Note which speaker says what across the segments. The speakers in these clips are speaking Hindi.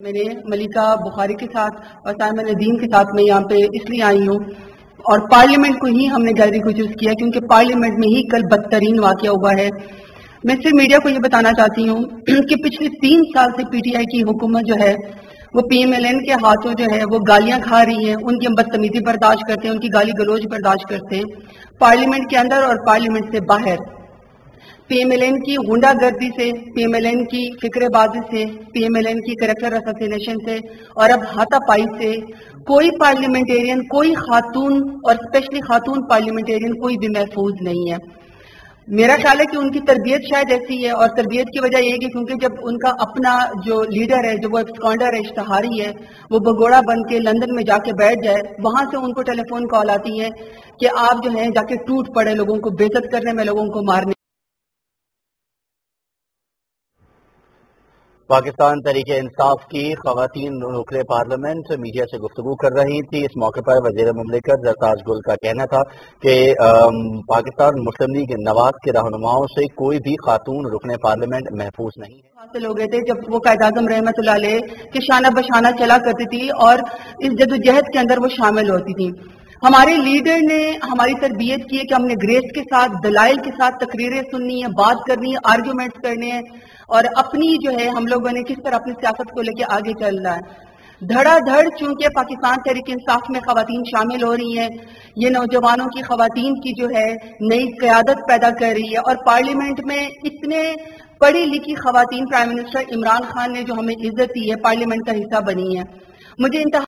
Speaker 1: मैंने मलिका बुखारी के साथ और साइमन नदीम के साथ मैं यहाँ पे इसलिए आई हूँ और पार्लियामेंट को ही हमने गैलरी को चूज़ किया क्योंकि पार्लियामेंट में ही कल बदतरीन वाक़ हुआ है। मैं सिर्फ़ मीडिया को ये बताना चाहती हूँ कि पिछले तीन साल से पीटीआई की हुकूमत जो है, वो पीएमएलएन के हाथों जो है, वो गालियाँ खा रही हैं, उनकी हम बदतमीजी बर्दाश्त करते हैं, उनकी गाली गलोज बर्दाश्त करते हैं। पार्लियामेंट के अंदर और पार्लियामेंट से बाहर। पीएमएलएन की गुंडागर्दी से पीएमएलएन की फिक्रेबाजी से पीएमएलएन की करेक्टर असोसिएशन से और अब हाथापाई से, कोई पार्लियामेंटेरियन कोई खातून और स्पेशली खातून पार्लियामेंटेरियन कोई भी महफूज नहीं है। मेरा ख्याल है कि उनकी तरबियत शायद ऐसी है और तरबियत की वजह यह कि क्योंकि जब उनका अपना जो लीडर है, जो वो एक्सकॉन्डर है, इश्तहारी है, वो भगोड़ा बन के लंदन में जाके बैठ जाए, वहाँ से उनको टेलीफोन कॉल आती है कि आप जो है जाके टूट पड़े लोगों को बेजत करने में लोगों को मारने
Speaker 2: पाकिस्तान तरीके इंसाफ की खातन रुकने पार्लियामेंट मीडिया से गुफ्तु कर रही थी। इस मौके पर वज़ीर ममलिकत जरताज गुल का कहना था कि पाकिस्तान मुस्लिम लीग नवाज़ के रहनुमाओं से कोई भी खातून रुकने पार्लियामेंट महफूज नहीं
Speaker 1: हासिल हो गए थे जब वो कायद आज़म रहमत के शाना बशाना चला करती थी और इस जदोजहद के अंदर वो शामिल होती थी। हमारे लीडर ने हमारी तरबियत की है कि हमने ग्रेस के साथ, दलाइल के साथ तकरीरें सुननी है, बात करनी है आर्ग्यूमेंट्स करने हैं और अपनी जो है हम लोगों ने किस तरह अपनी सियासत को लेकर आगे चल रहा है। धड़ाधड़ चूँकि पाकिस्तान तहरीक इंसाफ में खातन शामिल हो रही हैं, ये नौजवानों की खातन की जो है नई क्यादत पैदा कर रही है और पार्लियामेंट में इतने पढ़ी लिखी खातन प्राइम मिनिस्टर इमरान खान ने जो हमें इज़्ज़त दी है, पार्लियामेंट का हिस्सा बनी है। मुझे इंतहा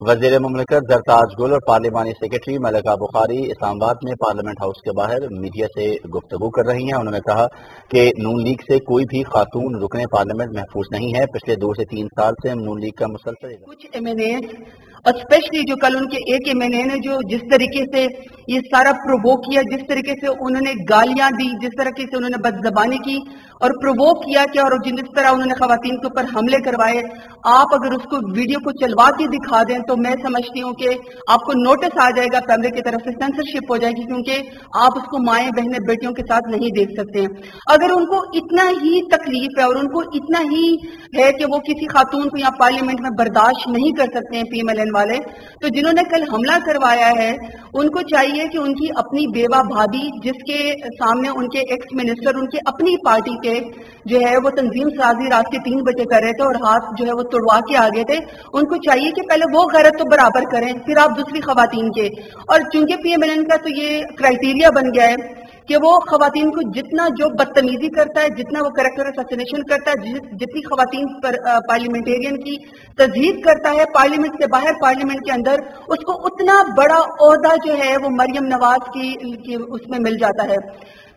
Speaker 2: वज़ीर ममलिकत जरताज गुल और पार्लिमानी सेक्रेटरी मलिका बुखारी इस्लामाबाद में पार्लियामेंट हाउस के बाहर मीडिया से गुफ्तु कर रही हैं। उन्होंने कहा कि नून लीग से कोई भी खातून रुकने पार्लियामेंट महफूज नहीं है। पिछले दो से तीन साल से नून लीग का मुसलसल
Speaker 1: कुछ एम एन और स्पेशली जो कल उनके एक एम एन ए ने जो जिस तरीके से ये सारा प्रोवोक किया, जिस तरीके से उन्होंने गालियाँ दी, जिस तरीके से उन्होंने बदजबानी की और प्रोवोक किया क्या? और जिस तरह उन्होंने खातन के ऊपर हमले करवाए, आप अगर उसको वीडियो को चलवा के दिखा दें तो मैं समझती हूँ कि आपको नोटिस आ जाएगा फैमिली की तरफ़ से सेंसरशिप हो जाएगी, क्योंकि आप उसको माए, बहने, बेटियों के साथ नहीं देख सकते हैं। अगर उनको इतना ही तकलीफ़ है और उनको इतना ही है कि वो किसी खातून को यहाँ पार्लियामेंट में बर्दाश्त नहीं कर सकते हैं पीएमएलएन वाले तो जिन्होंने कल हमला करवाया है, उनको चाहिए कि उनकी अपनी बेवा भाभी, जिसके सामने उनके एक्स मिनिस्टर उनके अपनी पार्टी के जो है वो तंजीम साजी रात के तीन बजे कर रहे थे और हाथ जो है वो तोड़वा के आ गए थे। उनको चाहिए कि पहले वो गैरत तो बराबर करें फिर आप दूसरी खातन के। और चूँकि पीएमएलएन का तो ये क्राइटेरिया बन गया है कि वो खातन को जितना जो बदतमीजी करता है जितना वो करेक्टर असोसिनेशन करता है जितनी खातन पर पार्लियामेंटेरियन की तजहीद करता है पार्लियामेंट से बाहर पार्लियामेंट के अंदर उसको उतना बड़ा अहदा जो है वो मरियम नवाज़ की, की उसमें मिल जाता है।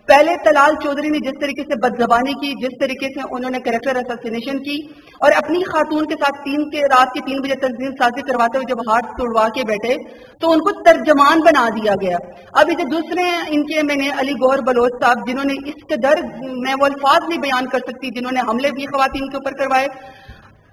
Speaker 1: पहले तलाल चौधरी ने जिस तरीके से बदजबानी की, जिस तरीके से उन्होंने करेक्टर असोसिनेशन की, और अपनी खातून के साथ तीन के, रात के तीन बजे तंजीम साजी करवाते हुए जब हाथ तोड़वा के बैठे तो उनको तर्जमान बना दिया गया। अब इधर दूसरे इनके मैंने अली गौर बलोच साहब, जिन्होंने इसके दर, मैं वो अल्फाज नहीं बयान कर सकती, जिन्होंने हमले भी खातन के ऊपर करवाए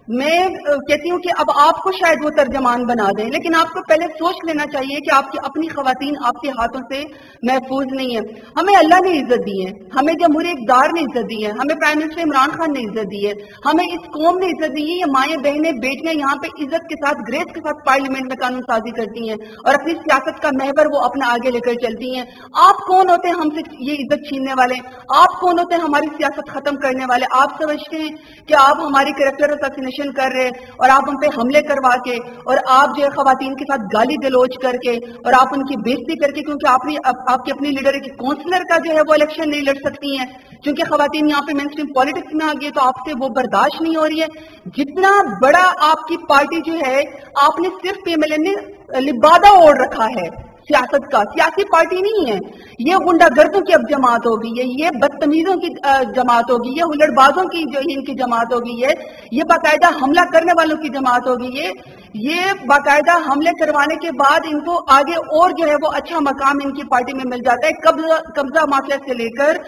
Speaker 1: मैं कहती हूँ कि अब आपको शायद वो तर्जमान बना दें, लेकिन आपको पहले सोच लेना चाहिए कि आपकी अपनी खातन आपके हाथों से महफूज नहीं है। हमें अल्लाह ने इज़्ज़त दी है, हमें जमहूरी इकदार ने इज़्ज़त दी है, हमें प्राइम मिनिस्टर इमरान खान ने इज़्ज़त दी है, हमें इस कौम ने इज़्ज़त दी है, ये माएँ बहनें बेटियाँ यहाँ पे इज़्ज़त के साथ, ग्रेस के साथ पार्लियामेंट में कानून साजी करती हैं और अपनी सियासत का महवर वो अपना आगे लेकर चलती हैं। आप कौन होते हैं हमसे ये इज़्ज़त छीनने वाले? आप कौन होते हैं हमारी सियासत खत्म करने वाले? आप समझते हैं कि आप हमारी करेक्टर असोसिएशन डिस्क्रिमिनेशन कर रहे और आप उन पे हमले करवा के और आप जो है खातन के साथ गाली गलोच करके और आप उनकी बेजती करके क्योंकि आप, आपकी अपनी लीडर की काउंसलर का जो है वो इलेक्शन नहीं लड़ सकती हैं। क्योंकि खातन यहाँ पे मेन स्ट्रीम पॉलिटिक्स में आ गई तो आपसे वो बर्दाश्त नहीं हो रही है। जितना बड़ा आपकी पार्टी जो है आपने सिर्फ़ पीएमएलए ने लिबादा ओढ़ रखा है। सियासत का, सियासी पार्टी नहीं है। ये गुंडागर्दों की अब जमात होगी, ये ये बदतमीजों की जमात होगी, ये हुलड़बाजों की जो, इनकी जमात होगी, ये ये बाकायदा हमला करने वालों की जमात होगी, ये। ये बाकायदा हमले करवाने के बाद इनको आगे और जो है वो अच्छा मकाम इनकी पार्टी में मिल जाता है। कब्जा कब्जा माफिया से लेकर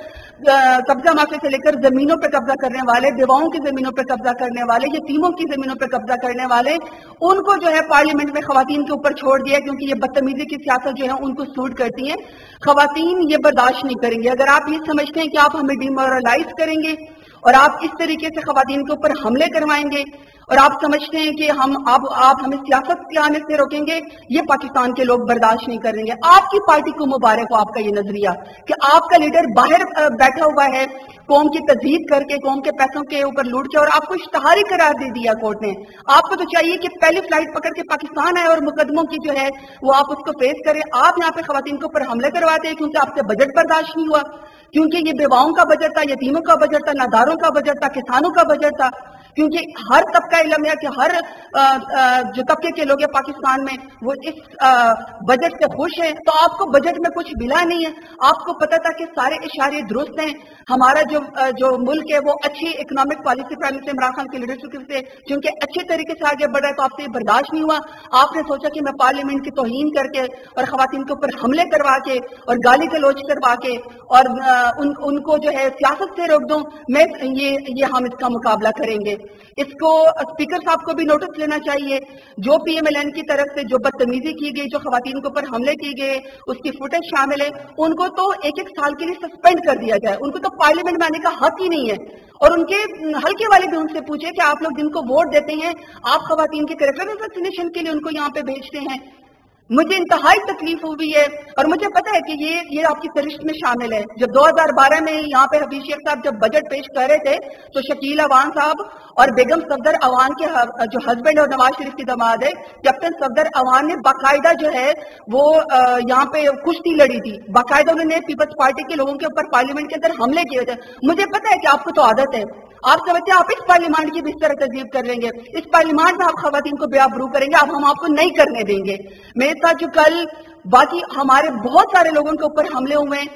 Speaker 1: कब्जा माफिया से लेकर जमीनों पर कब्जा करने वाले विवाहों की जमीनों पर कब्जा करने वाले यतीमों की जमीनों पर कब्जा करने वाले, उनको जो है पार्लियामेंट में खातन के ऊपर छोड़ दिया क्योंकि ये बदतमीजी की सियासत जो है उनको सूट करती है। खातन ये बर्दाश्त नहीं करेंगे। अगर आप ये समझते हैं कि आप हमें डिमोरलाइज करेंगे और आप इस तरीके से खातन के ऊपर हमले करवाएँगे और आप समझते हैं कि हम आप आप हमें सियासत के आने से रोकेंगे, ये पाकिस्तान के लोग बर्दाश्त नहीं करेंगे। आपकी पार्टी को मुबारक हो आपका ये नज़रिया कि आपका लीडर बाहर बैठा हुआ है, कौम की तजीद करके, कौम के पैसों के ऊपर लूट के और आपको इश्तहारी करार दे दिया कोर्ट ने। आपको तो चाहिए कि पहली फ़्लाइट पकड़ के पाकिस्तान आए और मुकदमों की जो है, वो आप उसको फेस करें। आप यहाँ पे खातन के ऊपर हमले करवाते हैं क्योंकि आपसे बजट बर्दाश्त नहीं हुआ, क्योंकि ये बेवाओं का बजट था, यतीमों का बजट था, नादारों का बजट था, किसानों का बजट था। क्योंकि हर तबका इलम है कि हर जो तबके के लोग हैं पाकिस्तान में वो इस बजट से खुश हैं। तो आपको बजट में कुछ मिला नहीं है। आपको पता था कि सारे इशारे दुरुस्त हैं। हमारा जो जो मुल्क है वो अच्छी economic policy prime minister Imran Khan की लीडरशिप से क्योंकि अच्छे तरीके से आगे बढ़ रहा है तो आपसे बर्दाश्त नहीं हुआ। आपने सोचा कि मैं पार्लियामेंट की तोहन करके और खातन के ऊपर हमले करवा के और गाली गलोच करवा के और उन, उनको जो है सियासत से रोक दूँ मैं ये ये हम इसका मुकाबला करेंगे। इसको स्पीकर साहब को भी नोटिस लेना चाहिए। जो पीएमएलएन की तरफ़ से जो बदतमीजी की गई, जो खातन के ऊपर हमले किए गए, उसकी फुटेज शामिल है, उनको तो एक एक साल के लिए सस्पेंड कर दिया जाए। उनको तो पार्लियामेंट में आने का हक ही नहीं है। और उनके हल्के वाले भी उनसे पूछे कि आप लोग जिनको वोट देते हैं, आप खातन के करेक्टर वैक्सीनेशन के लिए उनको यहाँ पे भेजते हैं। मुझे इंतहाई तकलीफ़ हुई है और मुझे पता है कि ये ये आपकी फरिश्त में शामिल है। जब 2012 में यहाँ पे हबीब शेख साहब जब बजट पेश कर रहे थे तो शकील अवान साहब और बेगम सफदर अवान के जो हस्बैंड और नवाज़ शरीफ की दमाद है कैप्टन सफदर अवान ने बाकायदा जो है, वो यहाँ पे कुश्ती लड़ी थी। बाकायदा उन्होंने पीपल्स पार्टी के लोगों के ऊपर पार्लियामेंट के अंदर हमले किए थे। मुझे पता है कि आपको तो आदत है। आप समझते हैं, आप इस पार्लियामेंट की भी इस तरह तजीब कर लेंगे। इस पार्लियामेंट में आप खातन को बेआबरू करेंगे अब हम आपको नहीं करने देंगे। मेरे साथ जो कल बाकी हमारे बहुत सारे लोगों के ऊपर हमले हुए हैं,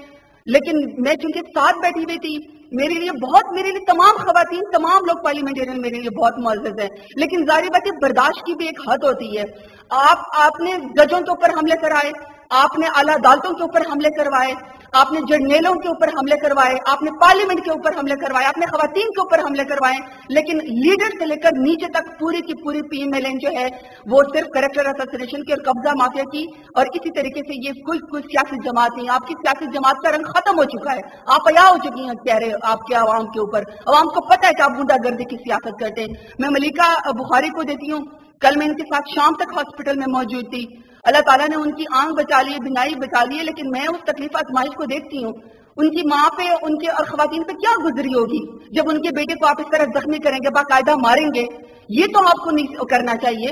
Speaker 1: लेकिन मैं जिनके साथ बैठी हुई थी, मेरे लिए बहुत, मेरे लिए तमाम खातन, तमाम लोग पार्लियामेंटेरियन मेरे लिए बहुत मुआज हैं। लेकिन जारी बात है, बर्दाश्त की भी एक हद होती है। आप, आपने जजों के ऊपर हमले कराए, आपने आला अदालतों के ऊपर हमले करवाए आपने जर्नेलों के ऊपर हमले करवाए, आपने पार्लियामेंट के ऊपर हमले करवाए, आपने खातन के ऊपर हमले करवाए, लेकिन लीडर से लेकर नीचे तक पूरी की पूरी पीएमएलएन जो है, वो सिर्फ़ करेक्टर असोसिएशन की और कब्जा माफिया की, और इसी तरीके से ये कुल कुल सियासी जमात आपकी सियासी जमात का रंग खत्म हो चुका है। आप अया हो चुकी हैं कह रहे आपके आवाम के ऊपर। आवाम को पता है कि आप गुंडागर्दी की सियासत करते हैं। मैं मलिका बुखारी को देती हूँ। कल मैं इनके साथ शाम तक हॉस्पिटल में मौजूद थी। अल्लाह ताला ने उनकी आँख बचा ली बिनाई बचा ली है, लेकिन मैं उस तकलीफ़, आजमाइश को देखती हूँ। उनकी माँ पे, उनके और खातन पे क्या गुजरी होगी? जब उनके बेटे को आप इस तरह जख्मी करेंगे, बाकायदा मारेंगे, ये तो आपको नहीं करना चाहिए।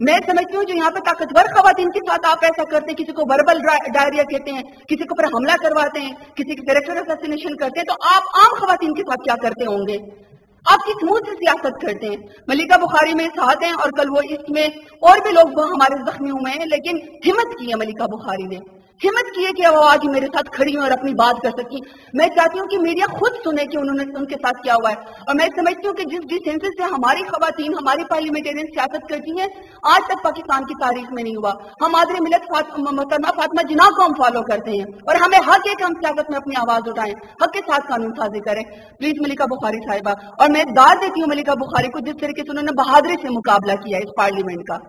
Speaker 1: मैं समझती हूँ जो यहाँ पे ताकतवर खातन के साथ आप ऐसा करते हैं, किसी को वर्बल डायरिया कहते हैं, किसी के ऊपर हमला करवाते हैं, किसी के कैरेक्टर असैसिनेशन करते हैं तो आप आम खातन के साथ क्या करते होंगे? आप किस मुँह से सियासत करते हैं? मलिका बुखारी में साथ हैं और कल वो इसमें और भी लोग हमारे जख्मी हुए हैं, लेकिन हिम्मत की है मलिका बुखारी ने। हिम्मत की है कि वो आज मेरे साथ खड़ी हुई और अपनी बात कर सकी मैं चाहती हूँ कि मीडिया खुद सुने कि उन्होंने, उनके साथ क्या हुआ है। और मैं समझती हूँ कि जिस जिस सेंसेस से हमारी खातन हमारी पार्लियामेंटेरियन सियासत करती हैं, आज तक पाकिस्तान की तारीख में नहीं हुआ। हम आदर मिलत मोहतरमा फातमा जिना को हम फॉलो करते हैं और हमें हक है कि हम सियासत में अपनी आवाज़ उठाएँ, हक के साथ कानून साजी करें। प्लीज़ मलिका बुखारी साहिबा। और मैं दाद देती हूँ मलिका बुखारी को जिस तरीके से उन्होंने बहादुरी से मुकाबला किया इस पार्लियामेंट का।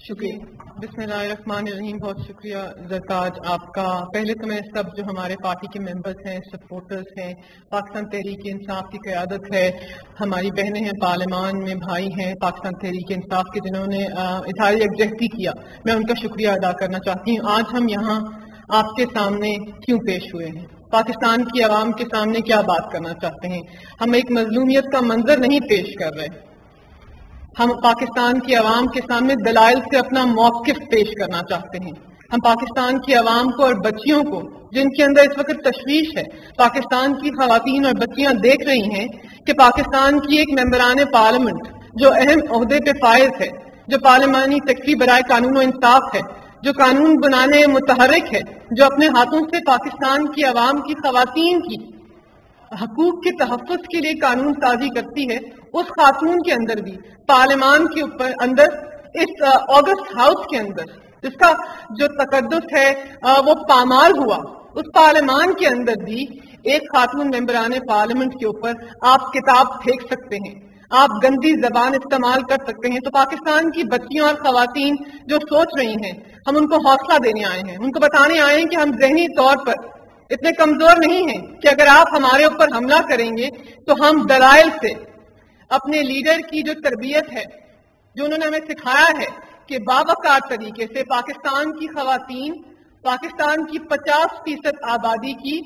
Speaker 3: शुक्रिया। बिस्मिल्लाहिर्रहमानिर्रहीम, बहुत शुक्रिया जरताज आपका। पहले तो मैं सब जो हमारे पार्टी के मेंबर्स हैं, सपोर्टर्स हैं, पाकिस्तान तहरीक इंसाफ की क़्यादत है, हमारी बहनें हैं, पार्लियामान में भाई हैं, पाकिस्तान तहरीक इंसाफ के जिन्होंने इजहार यकजहती किया। मैं उनका शुक्रिया अदा करना चाहती हूँ। आज हम यहाँ आपके सामने क्यों पेश हुए हैं? पाकिस्तान की आवाम के सामने क्या बात करना चाहते हैं? हम एक मजलूमियत का मंजर नहीं पेश कर रहे। हम पाकिस्तान की आवाम के सामने दलाइल से अपना मौकफ पेश करना चाहते हैं। हम पाकिस्तान की आवाम को और बच्चियों को, जिनके अंदर इस वक्त तशवीश है, पाकिस्तान की खातन और बच्चियाँ देख रही हैं कि पाकिस्तान की एक मेम्बरान पार्लियामेंट जो अहम अहदे पे फायज है, जो पार्लियामानी सेक्रेटरी बरए कानून इंसाफ है, जो कानून बनाने मुतहरक है, जो अपने हाथों से पाकिस्तान की आवाम की खातन की हकूक के तहफ़ के लिए कानून साजी करती है उस खातून के अंदर भी पार्लियामान के ऊपर, अंदर, इस ऑगस्ट हाउस के अंदर, जिसका जो तकदस है वो पामाल हुआ। उस पार्लियामान के अंदर भी एक खातून मेम्बरान पार्लियामेंट के ऊपर आप किताब फेंक सकते हैं। आप गंदी जबान इस्तेमाल कर सकते हैं। तो पाकिस्तान की बच्चियों और खातन जो सोच रही हैं, हम उनको हौसला देने आए हैं। उनको बताने आए हैं कि हम जहनी तौर पर इतने कमज़ोर नहीं हैं कि अगर आप हमारे ऊपर हमला करेंगे तो हम दलाइल से अपने लीडर की जो तरबियत है, जो उन्होंने हमें सिखाया है कि बावकार तरीके से पाकिस्तान की खातन पाकिस्तान की 50 फ़ीसद आबादी की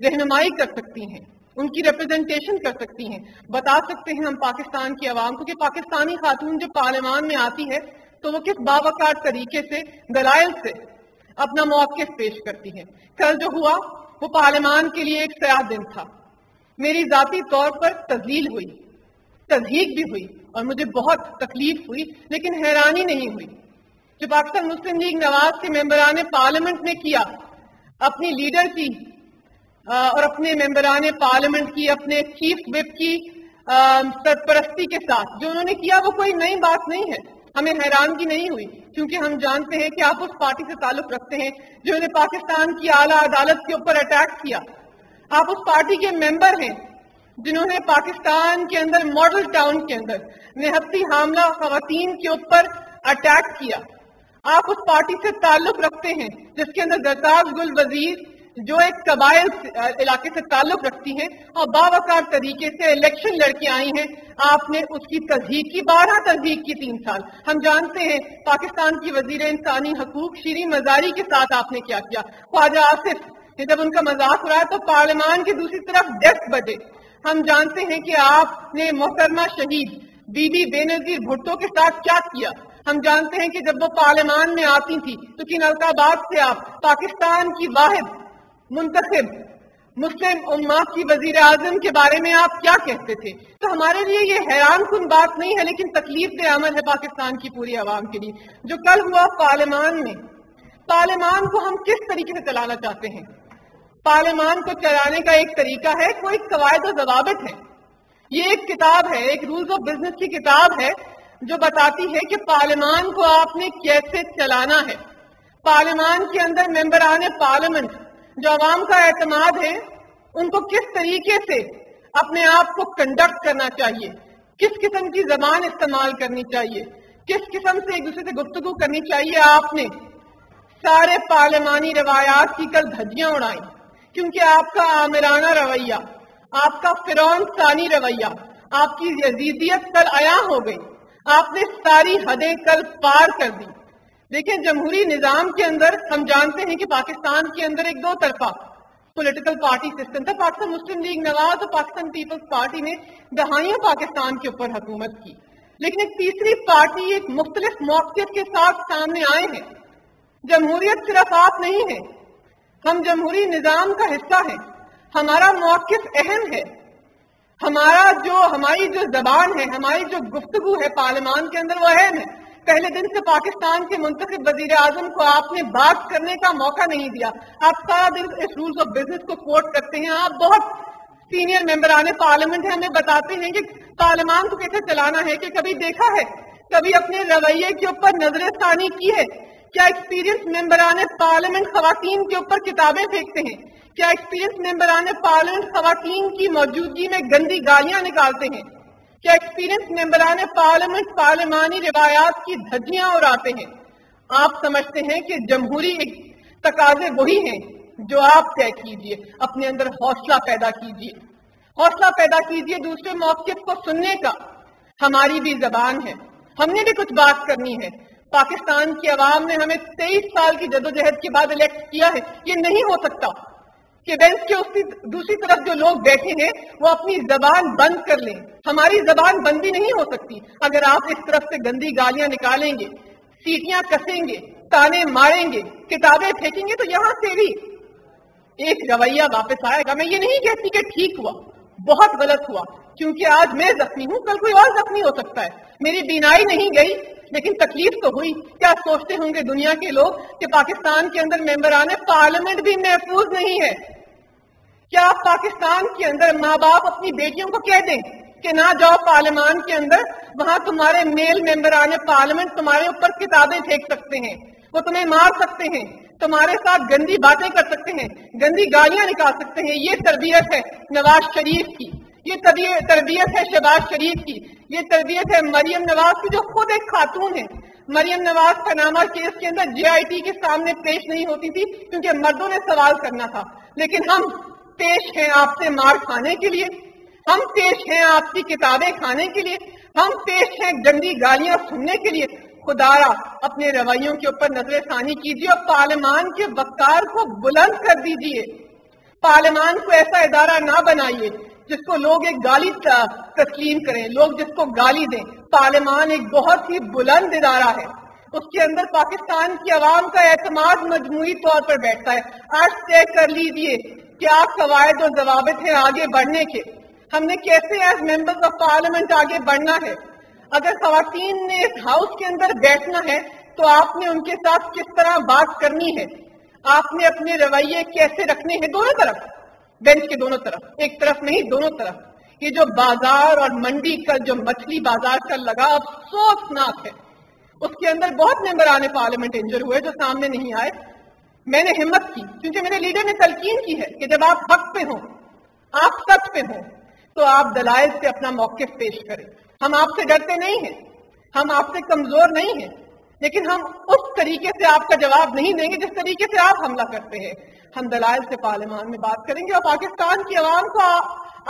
Speaker 3: रहनुमाई कर सकती हैं, उनकी रिप्रेजेंटेशन कर सकती हैं। बता सकते हैं हम पाकिस्तान की आवाम को कि पाकिस्तानी खातून जो पार्लियामान में आती है तो वो किस बावकार तरीके से, दलाइल से अपना मौके पेश करती है। कल जो हुआ, वो पार्लियामान के लिए एक सयाह दिन था। मेरी जाती तौर पर तजील हुई। तजहीक भी हुई और मुझे बहुत तकलीफ़ हुई, लेकिन हैरानी नहीं हुई। जो पाकिस्तान मुस्लिम लीग नवाज़ के मेंबरान पार्लियामेंट ने किया, अपनी लीडर की और अपने मेंबरान पार्लियामेंट की, अपने चीफ विप की सरपरस्ती के साथ, जो उन्होंने किया, वो कोई नई बात नहीं है। हमें हैरानगी नहीं हुई, क्योंकि हम जानते हैं कि आप उस पार्टी से ताल्लुक रखते हैं, जिन्होंने पाकिस्तान की आला अदालत के ऊपर अटैक किया। आप उस पार्टी के मेंबर हैं जिन्होंने पाकिस्तान के अंदर मॉडल टाउन के अंदर निहत्ती हमला खातन के ऊपर अटैक किया। आप उस पार्टी से ताल्लुक रखते हैं, जिसके अंदर जरताज गुल वज़ीर, जो एक कबायल इलाके से ताल्लुक रखती हैं, और बावकार तरीके से इलेक्शन लड़के आई हैं। आपने उसकी तस्दीक की, बारह तस्दीक की तीन साल। हम जानते हैं, पाकिस्तान की वज़ीर इंसानी हकूक शीरी मजारी के साथ आपने क्या किया? ख्वाजा आसिफ जब उनका मज़ाक उड़ाया तो पार्लियामान की दूसरी तरफ़ डेस्क बजे हम जानते हैं कि आपने मोहतरमा शहीद बीबी बेनजीर भुट्टो के साथ क्या किया? हम जानते हैं कि जब वो पार्लियामान में आती थी तो किनलकाबाद से आप पाकिस्तान की वाहिद, मुंतखब, मुस्लिम उम्मा की वज़ीर आज़म के बारे में आप क्या कहते थे? तो हमारे लिए ये हैरान कन बात नहीं है, लेकिन तकलीफ़ से अमल है पाकिस्तान की पूरी आवाम के लिए। जो कल हुआ पार्लियामान में, पार्लियामान को हम किस तरीके से चलाना चाहते हैं? पार्लियामान को चलाने का एक तरीका है, कोई कवायद और जवाबत है। ये एक किताब है, एक रूल्स ऑफ़ बिज़नेस की किताब है, जो बताती है कि पार्लियामान को आपने कैसे चलाना है। पार्लियामान के अंदर मेंबर आने पार्लियामेंट जो आवाम का एतमाद है, उनको किस तरीके से अपने आप को कंडक्ट करना चाहिए? किस किस्म की जबान इस्तेमाल करनी चाहिए? किस किस्म से एक दूसरे से गुफ्तगु करनी चाहिए? आपने सारे पार्लियामानी रवायात की कल धज्जियाँ उड़ाई। क्योंकि आपका आमिराना रवैया, आपका फिरौन सानी रवैया, आपकी यजीदियत कल आया हो गई। आपने सारी हदें कल पार कर दी। देखिए, जमहूरी निज़ाम के अंदर हम जानते हैं कि पाकिस्तान के अंदर एक दो तरफा पॉलिटिकल पार्टी सिस्टम था। पाकिस्तान मुस्लिम लीग, नवाज़ और पाकिस्तान पीपल्स पार्टी ने दहाइयों पाकिस्तान के ऊपर हुकूमत की। लेकिन एक तीसरी पार्टी, एक मुख्तलिफ़ मौके के साथ सामने आए हैं। जमहूरियत सिर्फ़ आप नहीं है हम जमहूरी निज़ाम का हिस्सा है। हमारा मौकफ अहम है। हमारा जो, हमारी जो जबान है, हमारी जो गुफ्तगु है पार्लियामान के अंदर, वो अहम है। पहले दिन से पाकिस्तान के मुंतब वज़ीर आज़म को आपने बात करने का मौका नहीं दिया। आप सारा दिन इस रूल्स ऑफ़ बिज़नेस को कोट करते हैं। आप बहुत सीनियर मेंबर आने पार्लियामेंट है, हमें बताते हैं कि पार्लियामान को कैसे चलाना है, कि कभी देखा है? कभी अपने रवैये के ऊपर नजरसानी की है? क्या एक्सपीरियंस मेंबरान पार्लियामेंट खातन के ऊपर किताबें फेंकते हैं? क्या एक्सपीरियंस मेंबरान पार्लियामेंट खातन की मौजूदगी में गंदी गालियाँ निकालते हैं? क्या एक्सपीरियंस मेंबरान पार्लियामेंट पार्लियामानी रिवायात की धज्जियाँ उड़ाते हैं? आप समझते हैं कि जमहूरी तकाजे वही हैं जो आप तय कीजिए, अपने अंदर हौसला पैदा कीजिए। हौसला पैदा कीजिए दूसरे मौके को सुनने का। हमारी भी जबान है। हमने भी कुछ बात करनी है। पाकिस्तान की आवाम ने हमें तेईस साल की जदोजहद के बाद इलेक्ट किया है। ये नहीं हो सकता कि बेंच के उसकी दूसरी तरफ़ जो लोग बैठे हैं, वो अपनी जबान बंद कर लें। हमारी जबान बंदी नहीं हो सकती। अगर आप इस तरफ़ से गंदी गालियाँ निकालेंगे, सीटियाँ कसेंगे, ताने मारेंगे, किताबें फेंकेंगे तो यहाँ से भी एक रवैया वापस आएगा। मैं ये नहीं कहती कि ठीक हुआ। बहुत गलत हुआ, क्योंकि आज मैं जख्मी हूँ, कल कोई और जख्मी हो सकता है। मेरी बीनाई नहीं गई, लेकिन तकलीफ़ तो हुई। क्या सोचते होंगे दुनिया के लोग कि पाकिस्तान के अंदर मेंबर आने पार्लियामेंट भी महफूज नहीं है? क्या आप पाकिस्तान के अंदर माँ बाप अपनी बेटियों को कह दें कि ना जाओ पार्लियामान के अंदर, वहाँ तुम्हारे मेल मेंबर आने पार्लियामेंट तुम्हारे ऊपर किताबें फेंक सकते हैं? वो तुम्हें मार सकते हैं। तुम्हारे साथ गंदी बातें कर सकते हैं, गंदी गालियाँ निकाल सकते हैं। ये तरबियत है नवाज़ शरीफ की। ये तरबियत है शहबाज शरीफ की। ये तरबियत है मरियम नवाज़ की, जो खुद एक खातून है। मरियम नवाज़ पनामा केस के अंदर जेआईटी के सामने पेश नहीं होती थी, क्योंकि मर्दों ने सवाल करना था। लेकिन हम पेश हैं आपसे मार खाने के लिए। हम पेश हैं आपकी किताबें खाने के लिए। हम पेश हैं गंदी गालियाँ सुनने के लिए। खुदारा, अपने रवैयों के ऊपर नज़र षानी कीजिए और पार्लियामान के वकार को बुलंद कर दीजिए। पार्लियामान को ऐसा इदारा ना बनाइए जिसको लोग एक गाली तस्लीम करें, लोग जिसको गाली दें। पार्लियामान एक बहुत ही बुलंद इदारा है। उसके अंदर पाकिस्तान की आवाम का एतमाद मजमूरी तौर पर बैठता है। आज तय कर लीजिए क्या कवायद और जवाब है आगे बढ़ने के। हमने कैसे एज मेंबर्स ऑफ़ पार्लियामेंट आगे बढ़ना है? अगर खातन ने इस हाउस के अंदर बैठना है तो आपने उनके साथ किस तरह बात करनी है? आपने अपने रवैये कैसे रखने हैं दोनों तरफ़? बेंच के दोनों तरफ़। एक तरफ़ नहीं, दोनों तरफ़। ये जो बाज़ार और मंडी का, जो मछली बाज़ार का लगा अफसोसनाक है। उसके अंदर बहुत मेंबर आने पार्लियामेंट इंजर हुए, जो सामने नहीं आए। मैंने हिम्मत की, क्योंकि मेरे लीडर ने तलकीन की है कि जब आप हक पे हो, आप सच पे हो तो आप दलाइल से अपना मौके पेश करें। हम आपसे डरते नहीं हैं। हम आपसे कमज़ोर नहीं हैं। लेकिन हम उस तरीके से आपका जवाब नहीं देंगे जिस तरीके से आप हमला करते हैं। हम दलाइल से पार्लियामान में बात करेंगे और पाकिस्तान की आवाम को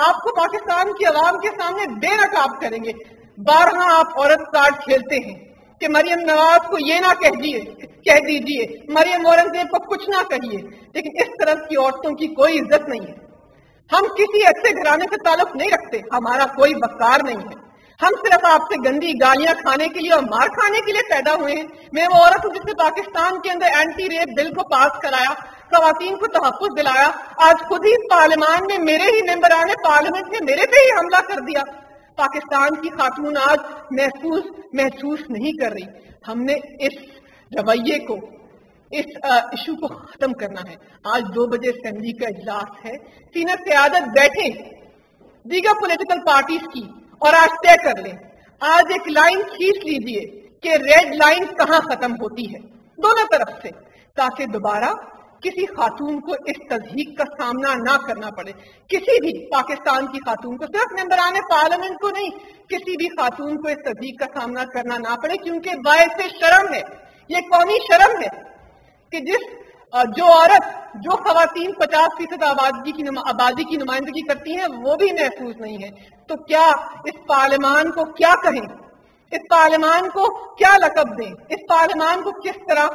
Speaker 3: आपको पाकिस्तान की आवाम के सामने बेनकाब करेंगे। बारह आप औरत कार्ड खेलते हैं कि मरियम नवाज़ को ये ना कह दिए, कह दीजिए, मरियम औरंगज़ेब को कुछ ना कहिए। लेकिन इस तरह की औरतों की कोई इज़्ज़त नहीं है। हम किसी अच्छे घराने से ताल्लुक नहीं रखते। हमारा कोई बकार नहीं है। हम सिर्फ़ आपसे गंदी गालियाँ खाने के लिए और मार खाने के लिए पैदा हुए हैं। मैं वो औरत हूँ जिसने पाकिस्तान के अंदर एंटी रेप बिल को पास कराया खातन को तहफ़ दिलाया, आज खुद ही पार्लियामान में मेरे ही मेंबरान पार्लियामेंट ने मेरे पे ही हमला कर दिया। पाकिस्तान की खातून आज महसूस महसूस नहीं कर रही। हमने इस रवैये को, इस इशू को खत्म करना है। आज दो बजे असेंबली का इजलास है। सीनियर क्यादत बैठे दीगर पोलिटिकल पार्टीज़ की और आज तय कर लें। आज एक लाइन खींच लीजिए कि रेड लाइन कहाँ खत्म होती है। दोनों तरफ़ से। ताकि दोबारा किसी खातून को इस तजहीक का सामना ना करना पड़े। किसी भी पाकिस्तान की खातून को, सिर्फ़ मेंबरान पार्लियामेंट को नहीं, किसी भी खातून को इस तजहीक का सामना करना ना पड़े, क्योंकि बायस शर्म है। ये कौमी शर्म है कि जिस जो औरत, जो खातन पचास फ़ीसद आबादी की आबादी की नुमाइंदगी करती हैं, वो भी महफूज नहीं है। तो क्या इस पार्लियामान को क्या कहें? इस पार्लियामान को क्या लकब दें? इस पार्लियमान को किस तरह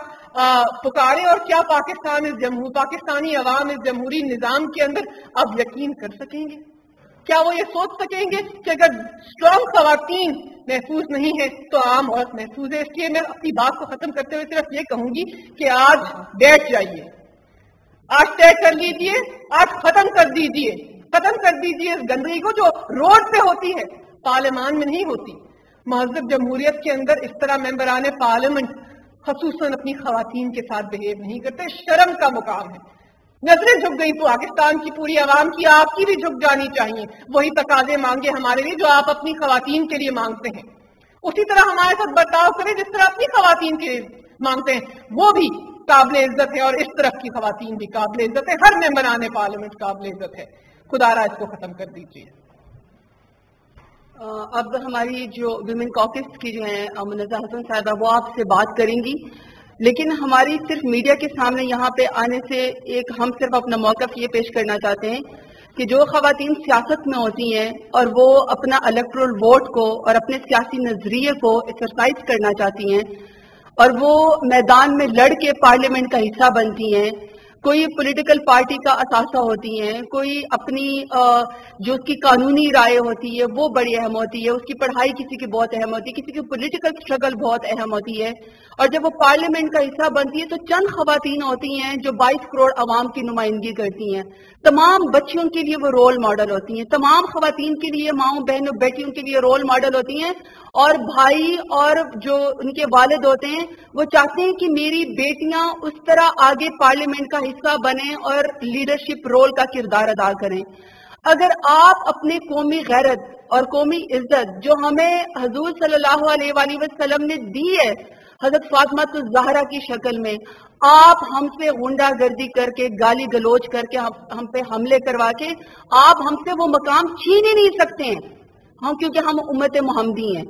Speaker 3: पुकारे और क्या पाकिस्तान इस जमहूर पाकिस्तानी अवाम इस जमहूरी निज़ाम के अंदर अब यकीन कर सकेंगे? क्या वो ये सोच सकेंगे कि अगर स्ट्रॉन्ग खातन महफूज नहीं है तो आम औरत महफूज है। इसलिए मैं अपनी बात को खत्म करते हुए सिर्फ़ ये कहूँगी कि आज बैठ जाइए। आज तय कर लीजिए, आज खत्म कर दीजिए। खत्म कर दीजिए इस गंदगी को जो रोड पे होती है पार्लियामान में नहीं होती। महजब जमहूरियत के अंदर इस तरह मेंबर आने पार्लियामेंट खसूस अपनी खातन के साथ बिहेव नहीं करते। शर्म का मुकाम है। नज़रें झुक गई तो पाकिस्तान की पूरी आवाम की, आपकी भी झुक जानी चाहिए। वही तकाजे मांगे हमारे लिए जो आप अपनी खातन के लिए मांगते हैं। उसी तरह हमारे साथ बर्ताव करें जिस तरह अपनी खातन के लिए मांगते हैं। वो भी काबिल इज़्ज़त है और इस तरफ़ की खातन भी काबिल इज़्ज़त है। हर मेंबर आने पार्लियामेंट काबिल इज़्ज़त है। खुदारा इसको खत्म कर दीजिए।
Speaker 1: अब हमारी जो विमेन कॉकिस की जो है मुनजा हसन साहबा वो आपसे बात करेंगी। लेकिन हमारी सिर्फ़ मीडिया के सामने यहाँ पे आने से एक हम सिर्फ़ अपना मौकफ ये पेश करना चाहते हैं कि जो खातन सियासत में होती हैं और वो अपना इलेक्ट्रल वोट को और अपने सियासी नज़रिए को एक्सरसाइज करना चाहती हैं और वो मैदान में लड़ के पार्लियामेंट का हिस्सा बनती हैं, कोई पॉलिटिकल पार्टी का असासा होती हैं, कोई अपनी जो उसकी कानूनी राय होती है, वो बड़ी अहम होती है, उसकी पढ़ाई किसी की बहुत अहम होती है, किसी की पॉलिटिकल स्ट्रगल बहुत अहम होती है। और जब वो पार्लियामेंट का हिस्सा बनती है तो चंद खातन होती हैं जो 22 करोड़ आवाम की नुमाइंदगी करती हैं। तमाम बच्चियों के लिए वो रोल मॉडल होती हैं। तमाम खातन के लिए माओ, बहनों, बेटियों के लिए रोल मॉडल होती हैं। और भाई और जो उनके वालिद होते हैं, वो चाहते हैं कि मेरी बेटियाँ उस तरह आगे पार्लियामेंट का हिस्सा बने और लीडरशिप रोल का किरदार अदा करें। अगर आप अपने कौमी गैरत और कौमी इज़्ज़त, जो हमें हजूर सल्लल्लाहु अलैहि वसल्लम ने दी है हज़रत फातमा तो जहरा की शक्ल में आप हमसे गुंडागर्दी करके गाली गलोच करके हम, हम पे हमले करवा के आप हमसे वो मकाम छीन ही नहीं सकते हैं। हम क्योंकि हम उम्मत मोहम्मदी हैं।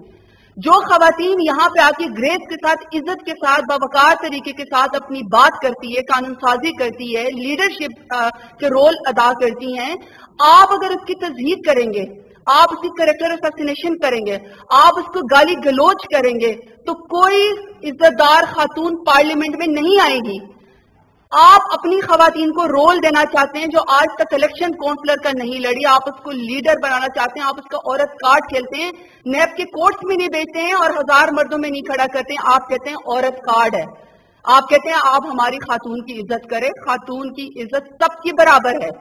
Speaker 1: जो खातन यहाँ पे आके ग्रेस के साथ इज़्ज़त के साथ बवकार तरीके के साथ अपनी बात करती है कानून साजी करती है लीडरशिप के रोल अदा करती हैं आप अगर उसकी तस्दीक करेंगे आप उसकी करेक्टर असैसिनेशन करेंगे आप उसको गाली गलोच करेंगे तो कोई इज्जतदार खातून पार्लियामेंट में नहीं आएगी। आप अपनी खातन को रोल देना चाहते हैं जो आज तक इलेक्शन काउंसलर का नहीं लड़ी, आप उसको लीडर बनाना चाहते हैं, आप उसका औरत कार्ड खेलते हैं, नैब के कोर्ट्स में नहीं बेचते हैं और हज़ार मर्दों में नहीं खड़ा करते हैं, आप कहते हैं औरत कार्ड है। आप कहते हैं आप हमारी खातून की इज़्ज़त करें, खातून की इज़्ज़त सबकी बराबर है।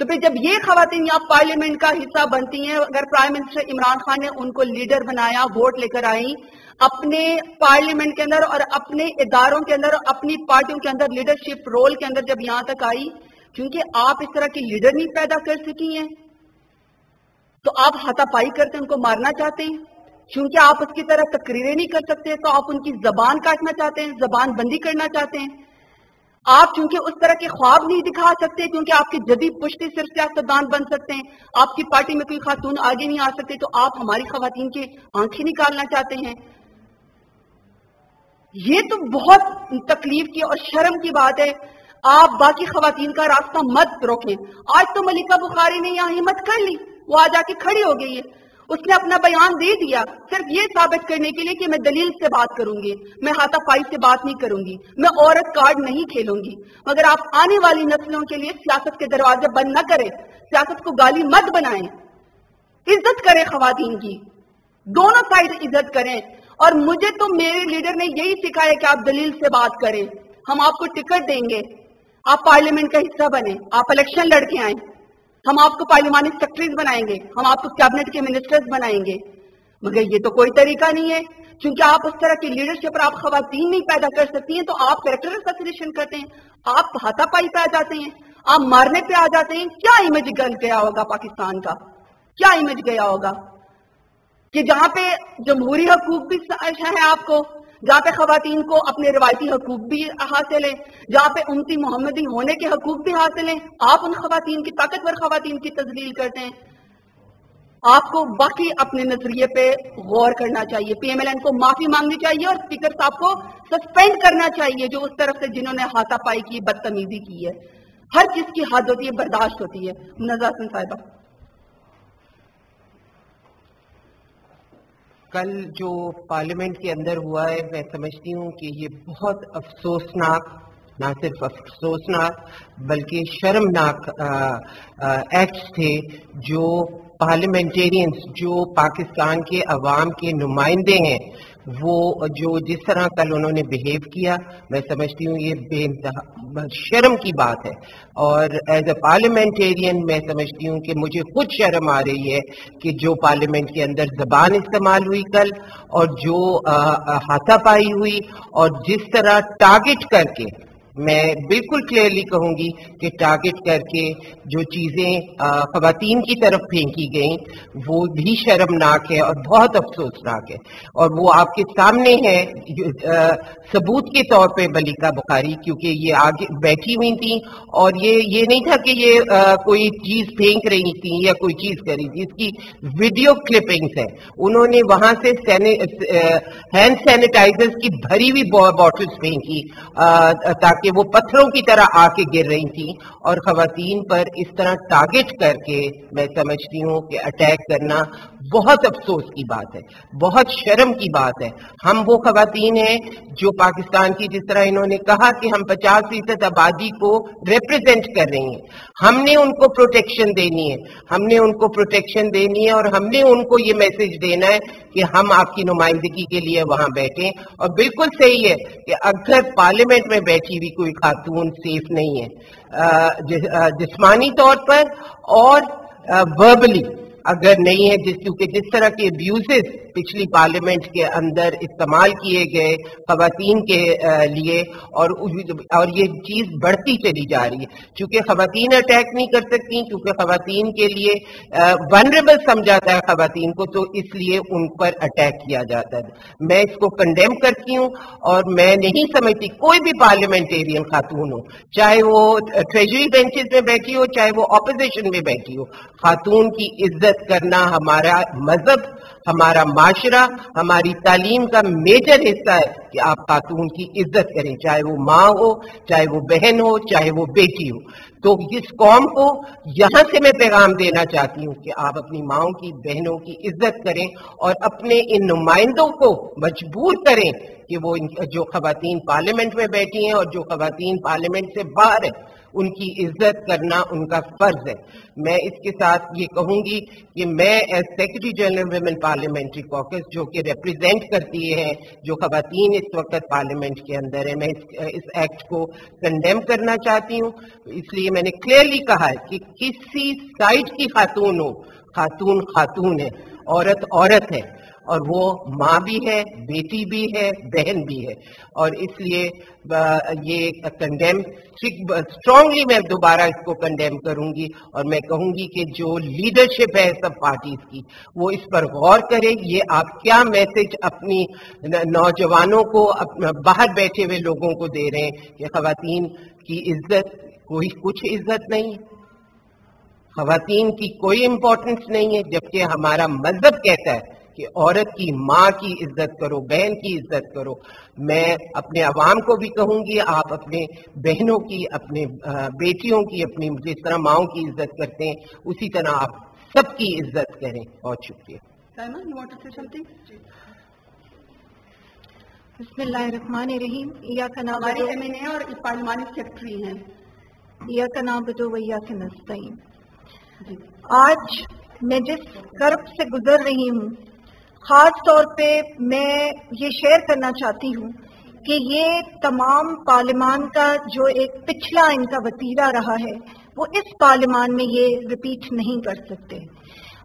Speaker 1: तो फिर जब ये खातन यहाँ पार्लियामेंट का हिस्सा बनती हैं, अगर प्राइम मिनिस्टर इमरान खान ने उनको लीडर बनाया, वोट लेकर आई, अपने पार्लियामेंट के अंदर और अपने इदारों के अंदर अपनी पार्टियों के अंदर लीडरशिप रोल के अंदर जब यहाँ तक आई, क्योंकि आप इस तरह की लीडर नहीं पैदा कर सकी हैं तो आप हाथापाई करते उनको मारना चाहते हैं। क्योंकि आप उसकी तरह तकरीरें नहीं कर सकते तो आप उनकी जबान काटना चाहते हैं, जबान बंदी करना चाहते हैं। आप चूँकि उस तरह के ख्वाब नहीं दिखा सकते, क्योंकि आपकी जदीद पुष्टि सिर्फ़ सियासतदान बन सकते हैं, आपकी पार्टी में कोई खातून आगे नहीं आ सकते तो आप हमारी खातन की आँखें निकालना चाहते हैं। ये तो बहुत तकलीफ़ की और शर्म की बात है। आप बाकी खातन का रास्ता मत रोकें। आज तो मलिका बुखारी ने यहाँ हिम्मत कर ली, वो आज आके खड़ी हो गई है। उसने अपना बयान दे दिया। सिर्फ़ ये साबित करने के लिए कि मैं दलील से बात करूँगी। मैं हाथापाई से बात नहीं करूँगी। मैं औरत कार्ड नहीं खेलूँगी। मगर आप आने वाली नस्लों के लिए सियासत के दरवाजे बंद न करें। सियासत को गाली मत बनाएँ। इज़्ज़त करें खातन की। दोनों साइड इज़्ज़त करें। और मुझे तो मेरे लीडर ने यही सिखाया कि आप दलील से बात करें। हम आपको टिकट देंगे। आप पार्लियामेंट का हिस्सा बने। आप इलेक्शन लड़के आए। हम आपको पार्लियामानी सेक्रेटरीज बनाएँगे, हम आपको कैबिनेट के मिनिस्टर्स बनाएँगे। मगर ये तो कोई तरीका नहीं है, क्योंकि आप उस तरह की लीडरशिप पर आप खातन नहीं पैदा कर सकती हैं तो आप करेक्टर असोसिएशन करते हैं। आप हाथापाई पे आ जाते हैं, आप मारने पे आ जाते हैं। क्या इमेज गया होगा पाकिस्तान का? क्या इमेज गया होगा? कि जहाँ पे जमहूरी हकूक भी है आपको जहाँ पे खातन को अपने रिवायती हकूक भी हासिल है, जहाँ पे उमती मोहम्मदी होने के हकूक भी हासिल हैं, आप उन खातन की ताकतवर खातन की तजलील करते हैं। आपको बाकी अपने नज़रिए पे गौर करना चाहिए। पीएमएलएन को माफ़ी मांगनी चाहिए और स्पीकर साहब को सस्पेंड करना चाहिए, जो उस तरफ़ से जिन्होंने हाथापाई की, बदतमीजी की है। हर चीज़ की हद होती है, बर्दाश्त होती है। नज़र साहिबा।
Speaker 4: कल जो पार्लियामेंट के अंदर हुआ है, मैं समझती हूँ कि ये बहुत अफसोसनाक, ना सिर्फ़ अफसोसनाक, बल्कि शर्मनाक एक्ट थे जो पार्लियामेंटेरियंस जो पाकिस्तान के अवाम के नुमाइंदे हैं। वो जो जिस तरह कल उन्होंने बिहेव किया, मैं समझती हूँ ये बेनतहा शर्म की बात है। और एज ए पार्लियामेंटेरियन मैं समझती हूँ कि मुझे खुद शर्म आ रही है कि जो पार्लियामेंट के अंदर जबान इस्तेमाल हुई कल और जो हाथापाई हुई और जिस तरह टारगेट करके मैं बिल्कुल क्लियरली कहूँगी कि टारगेट करके जो चीज़ें खातन की तरफ़ फेंकी गई वो भी शर्मनाक है और बहुत अफसोसनाक है। और वो आपके सामने है आ, सबूत के तौर पे मलिका बुखारी क्योंकि ये आगे बैठी हुई थी और ये ये नहीं था कि ये आ, कोई चीज़ फेंक रही थी या कोई चीज़ करी थी। इसकी वीडियो क्लिपिंग्स है। उन्होंने वहाँ से हैंड सैनिटाइजर्स की भरी हुई बॉटल्स फेंकी ताकि कि वो पत्थरों की तरह आके गिर रही थी और खातन पर इस तरह टारगेट करके मैं समझती हूँ कि अटैक करना बहुत अफसोस की बात है, बहुत शर्म की बात है। हम वो खातन हैं जो पाकिस्तान की जिस तरह इन्होंने कहा कि हम पचास फ़ीसद आबादी को रिप्रेजेंट कर रही हैं। हमने उनको प्रोटेक्शन देनी है, हमने उनको प्रोटेक्शन देनी है और हमने उनको ये मैसेज देना है कि हम आपकी नुमाइंदगी के लिए वहाँ बैठे। और बिल्कुल सही है कि अगर पार्लियामेंट में बैठी हुई कोई खातून सेफ़ नहीं है। जिस्मानी तौर पर और वर्बली अगर नहीं है जिस, क्योंकि जिस तरह के अब्यूजेस पिछली पार्लियामेंट के अंदर इस्तेमाल किए गए खातन के लिए, और और ये चीज़ बढ़ती चली जा रही है। चूँकि खातन अटैक नहीं कर सकती, क्योंकि खातन के लिए वनरेबल समझाता है खातन को तो इसलिए उन पर अटैक किया जाता है। मैं इसको कंडेम करती हूँ, और मैं नहीं समझती कोई भी पार्लियामेंटेरियन खातून हो, चाहे वो ट्रेजरी बेंचेस में बैठी हो, चाहे वो ऑपोजिशन में बैठी हो, खातून की इज़्ज़त इज़्ज़त करना हमारा मज़हब, हमारा माशरा, हमारी तालीम का मेजर हिस्सा है कि आप खातून की इज़्ज़त करें, चाहे वो माँ हो, चाहे वो बहन हो, चाहे वो बेटी हो। तो इस कौम को यहाँ से मैं पैगाम देना चाहती हूँ कि आप अपनी माओ की, बहनों की इज़्ज़त करें और अपने इन नुमाइंदों को मजबूर करें कि वो जो खवतान पार्लियामेंट में बैठी हैं और जो खवतान पार्लियामेंट से बाहर है उनकी इज़्ज़त करना उनका फ़र्ज़ है। मैं इसके साथ ये कहूँगी कि मैं as secretary general women parliamentary caucus जो कि रिप्रेजेंट करती है जो खवतान इस वक्त पार्लियामेंट के अंदर है मैं इस, इस एक्ट को कंडेम करना चाहती हूँ। इसलिए मैंने क्लियरली कहा है कि किसी साइड की खातून हो खातून खातून है औरत औरत है। और वो माँ भी है, बेटी भी है, बहन भी है। और इसलिए ये कंडेम स्ट्रांगली मैं दोबारा इसको कंडेम करूँगी और मैं कहूँगी कि जो लीडरशिप है सब पार्टीज़ की, वो इस पर गौर करे। ये आप क्या मैसेज अपनी नौजवानों को बाहर बैठे हुए लोगों को दे रहे हैं कि खातन की इज़्ज़त, कोई कुछ इज़्ज़त नहीं। खातन की कोई इंपॉर्टेंस नहीं है, जबकि हमारा मज़हब कहता है कि औरत की माँ की इज़्ज़त करो बहन की इज़्ज़त करो। मैं अपने आवाम को भी कहूँगी आप अपने बहनों की अपने बेटियों की अपनी जिस तरह माओ की इज़्ज़त करते हैं उसी तरह आप सबकी इज़्ज़त करें। बहुत शुक्रिया।
Speaker 5: रहीम या का नाम
Speaker 1: हमारे एम एन ए और पार्लिमानी सेक्रेटरी हैं।
Speaker 5: या का नाम बतो वैया के नस्तीन आज मैं जिस कर्ब से गुजर रही हूँ खास तौर पे मैं ये शेयर करना चाहती हूँ कि ये तमाम पार्लिमान का जो एक पिछला इनका वतीरा रहा है, वो इस पार्लिमान में ये रिपीट नहीं कर सकते।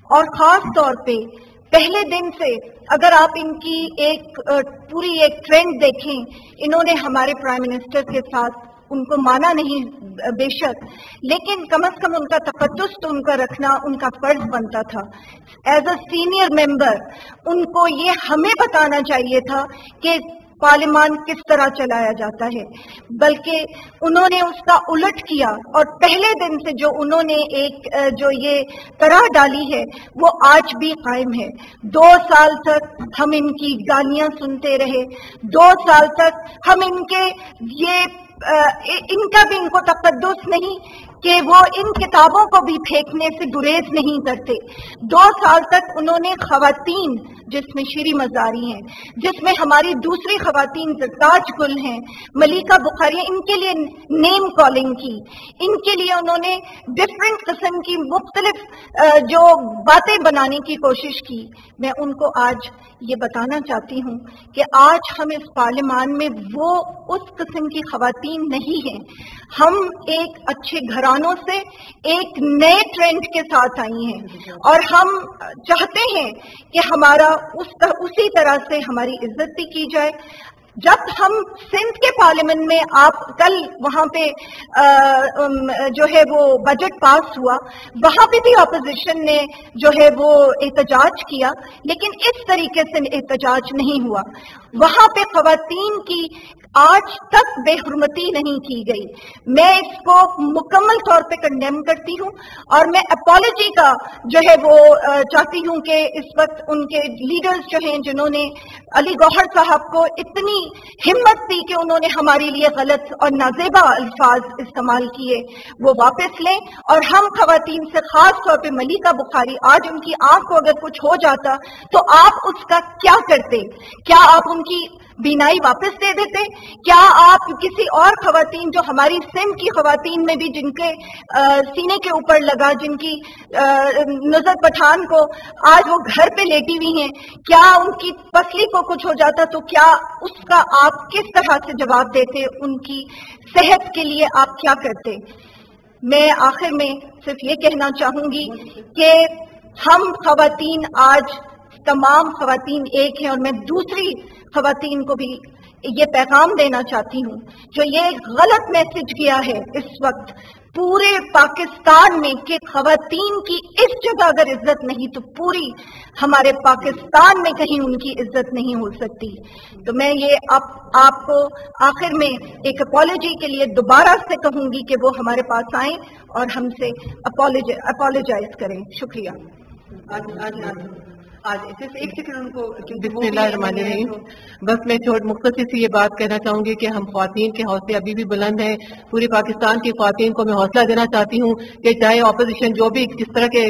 Speaker 5: और ख़ास तौर पे पहले दिन से अगर आप इनकी एक पूरी एक ट्रेंड देखें, इन्होंने हमारे प्राइम मिनिस्टर के साथ उनको माना नहीं, बेशक। लेकिन कम अज कम उनका तकदस तो उनका रखना, उनका फ़र्ज़ बनता था। एज अ सीनियर मेंबर उनको ये हमें बताना चाहिए था कि पार्लियामान किस तरह चलाया जाता है। बल्कि उन्होंने उसका उलट किया और पहले दिन से जो उन्होंने एक जो ये तरह डाली है, वो आज भी कायम है। दो साल तक हम इनकी गालियाँ सुनते रहे। दो साल तक हम इनके ये इनका भी इनको तकदस नहीं कि वो इन किताबों को भी फेंकने से गुरेज नहीं करते। दो साल तक उन्होंने खातन जिसमें श्री मजारी हैं, जिसमें हमारी दूसरी खातन ताज गुल हैं, मलिका बुखारी इनके लिए नेम कॉलिंग की। इनके लिए उन्होंने डिफरेंट किस्म की मुख्तलिफ़ जो बातें बनाने की कोशिश की। मैं उनको आज ये बताना चाहती हूँ कि आज हम इस पार्लियामान में वो उस किस्म की खातन नहीं है। हम एक अच्छे घरानों से एक नए ट्रेंड के साथ आई हैं। और हम चाहते हैं कि हमारा उस तर, उसी तरह से हमारी इज़्ज़त भी की जाए। जब हम सिंध के पार्लियामेंट में आप कल वहाँ पे आ, जो है वो बजट पास हुआ वहाँ पे भी ऑपोजिशन ने जो है वो एहतजाज किया लेकिन इस तरीके से एहतजाज नहीं हुआ। वहाँ पे खातन की आज तक बेहरमती नहीं की गई। मैं इसको मुकम्मल तौर पे कंडेम करती हूँ और मैं अपोलॉजी का जो है वो चाहती हूँ कि इस वक्त उनके लीडर्स जो हैं, जिन्होंने अली गौहर साहब को इतनी हिम्मत दी कि उन्होंने हमारे लिए गलत और नाजेबा अल्फाज इस्तेमाल किए, वो वापस लें। और हम खातन से खास तौर पर मलिका बुखारी, आज उनकी आँख को अगर कुछ हो जाता तो आप उसका क्या करते? क्या आप उनकी बीनाई वापस दे देते। क्या आप किसी और खातन जो हमारी सिम की खातन में भी जिनके आ, सीने के ऊपर लगा जिनकी नज़र पठान को आज वो घर पे लेटी हुई हैं क्या उनकी पसली को कुछ हो जाता तो क्या उसका आप किस तरह से जवाब देते उनकी सेहत के लिए आप क्या करते? मैं आखिर में सिर्फ़ ये कहना चाहूँगी कि हम खातन आज तमाम खातन एक हैं और मैं दूसरी खातन को भी ये पैगाम देना चाहती हूँ। जो ये गलत मैसेज किया है इस वक्त, पूरे पाकिस्तान में कि खातन की इस जगह अगर इज़्ज़त नहीं तो पूरी हमारे पाकिस्तान में कहीं उनकी इज़्ज़त नहीं हो सकती। तो मैं ये आप, आपको आखिर में एक अपॉलोजी के लिए दोबारा से कहूँगी कि वो हमारे पास आए और हमसे अपोलोजाइज करें। शुक्रिया।
Speaker 1: आज आज आज आज सिर्फ़ एक सेकंड उनको
Speaker 3: बिस्मिल्लाहिर्रहमानिर्रहीम बस मैं छोट मुख्तसर से ये बात कहना चाहूँगी कि हम खातन के हौसले अभी भी बुलंद हैं। पूरी पाकिस्तान की खातन को मैं हौसला देना चाहती हूँ कि चाहे अपोजिशन जो भी जिस तरह के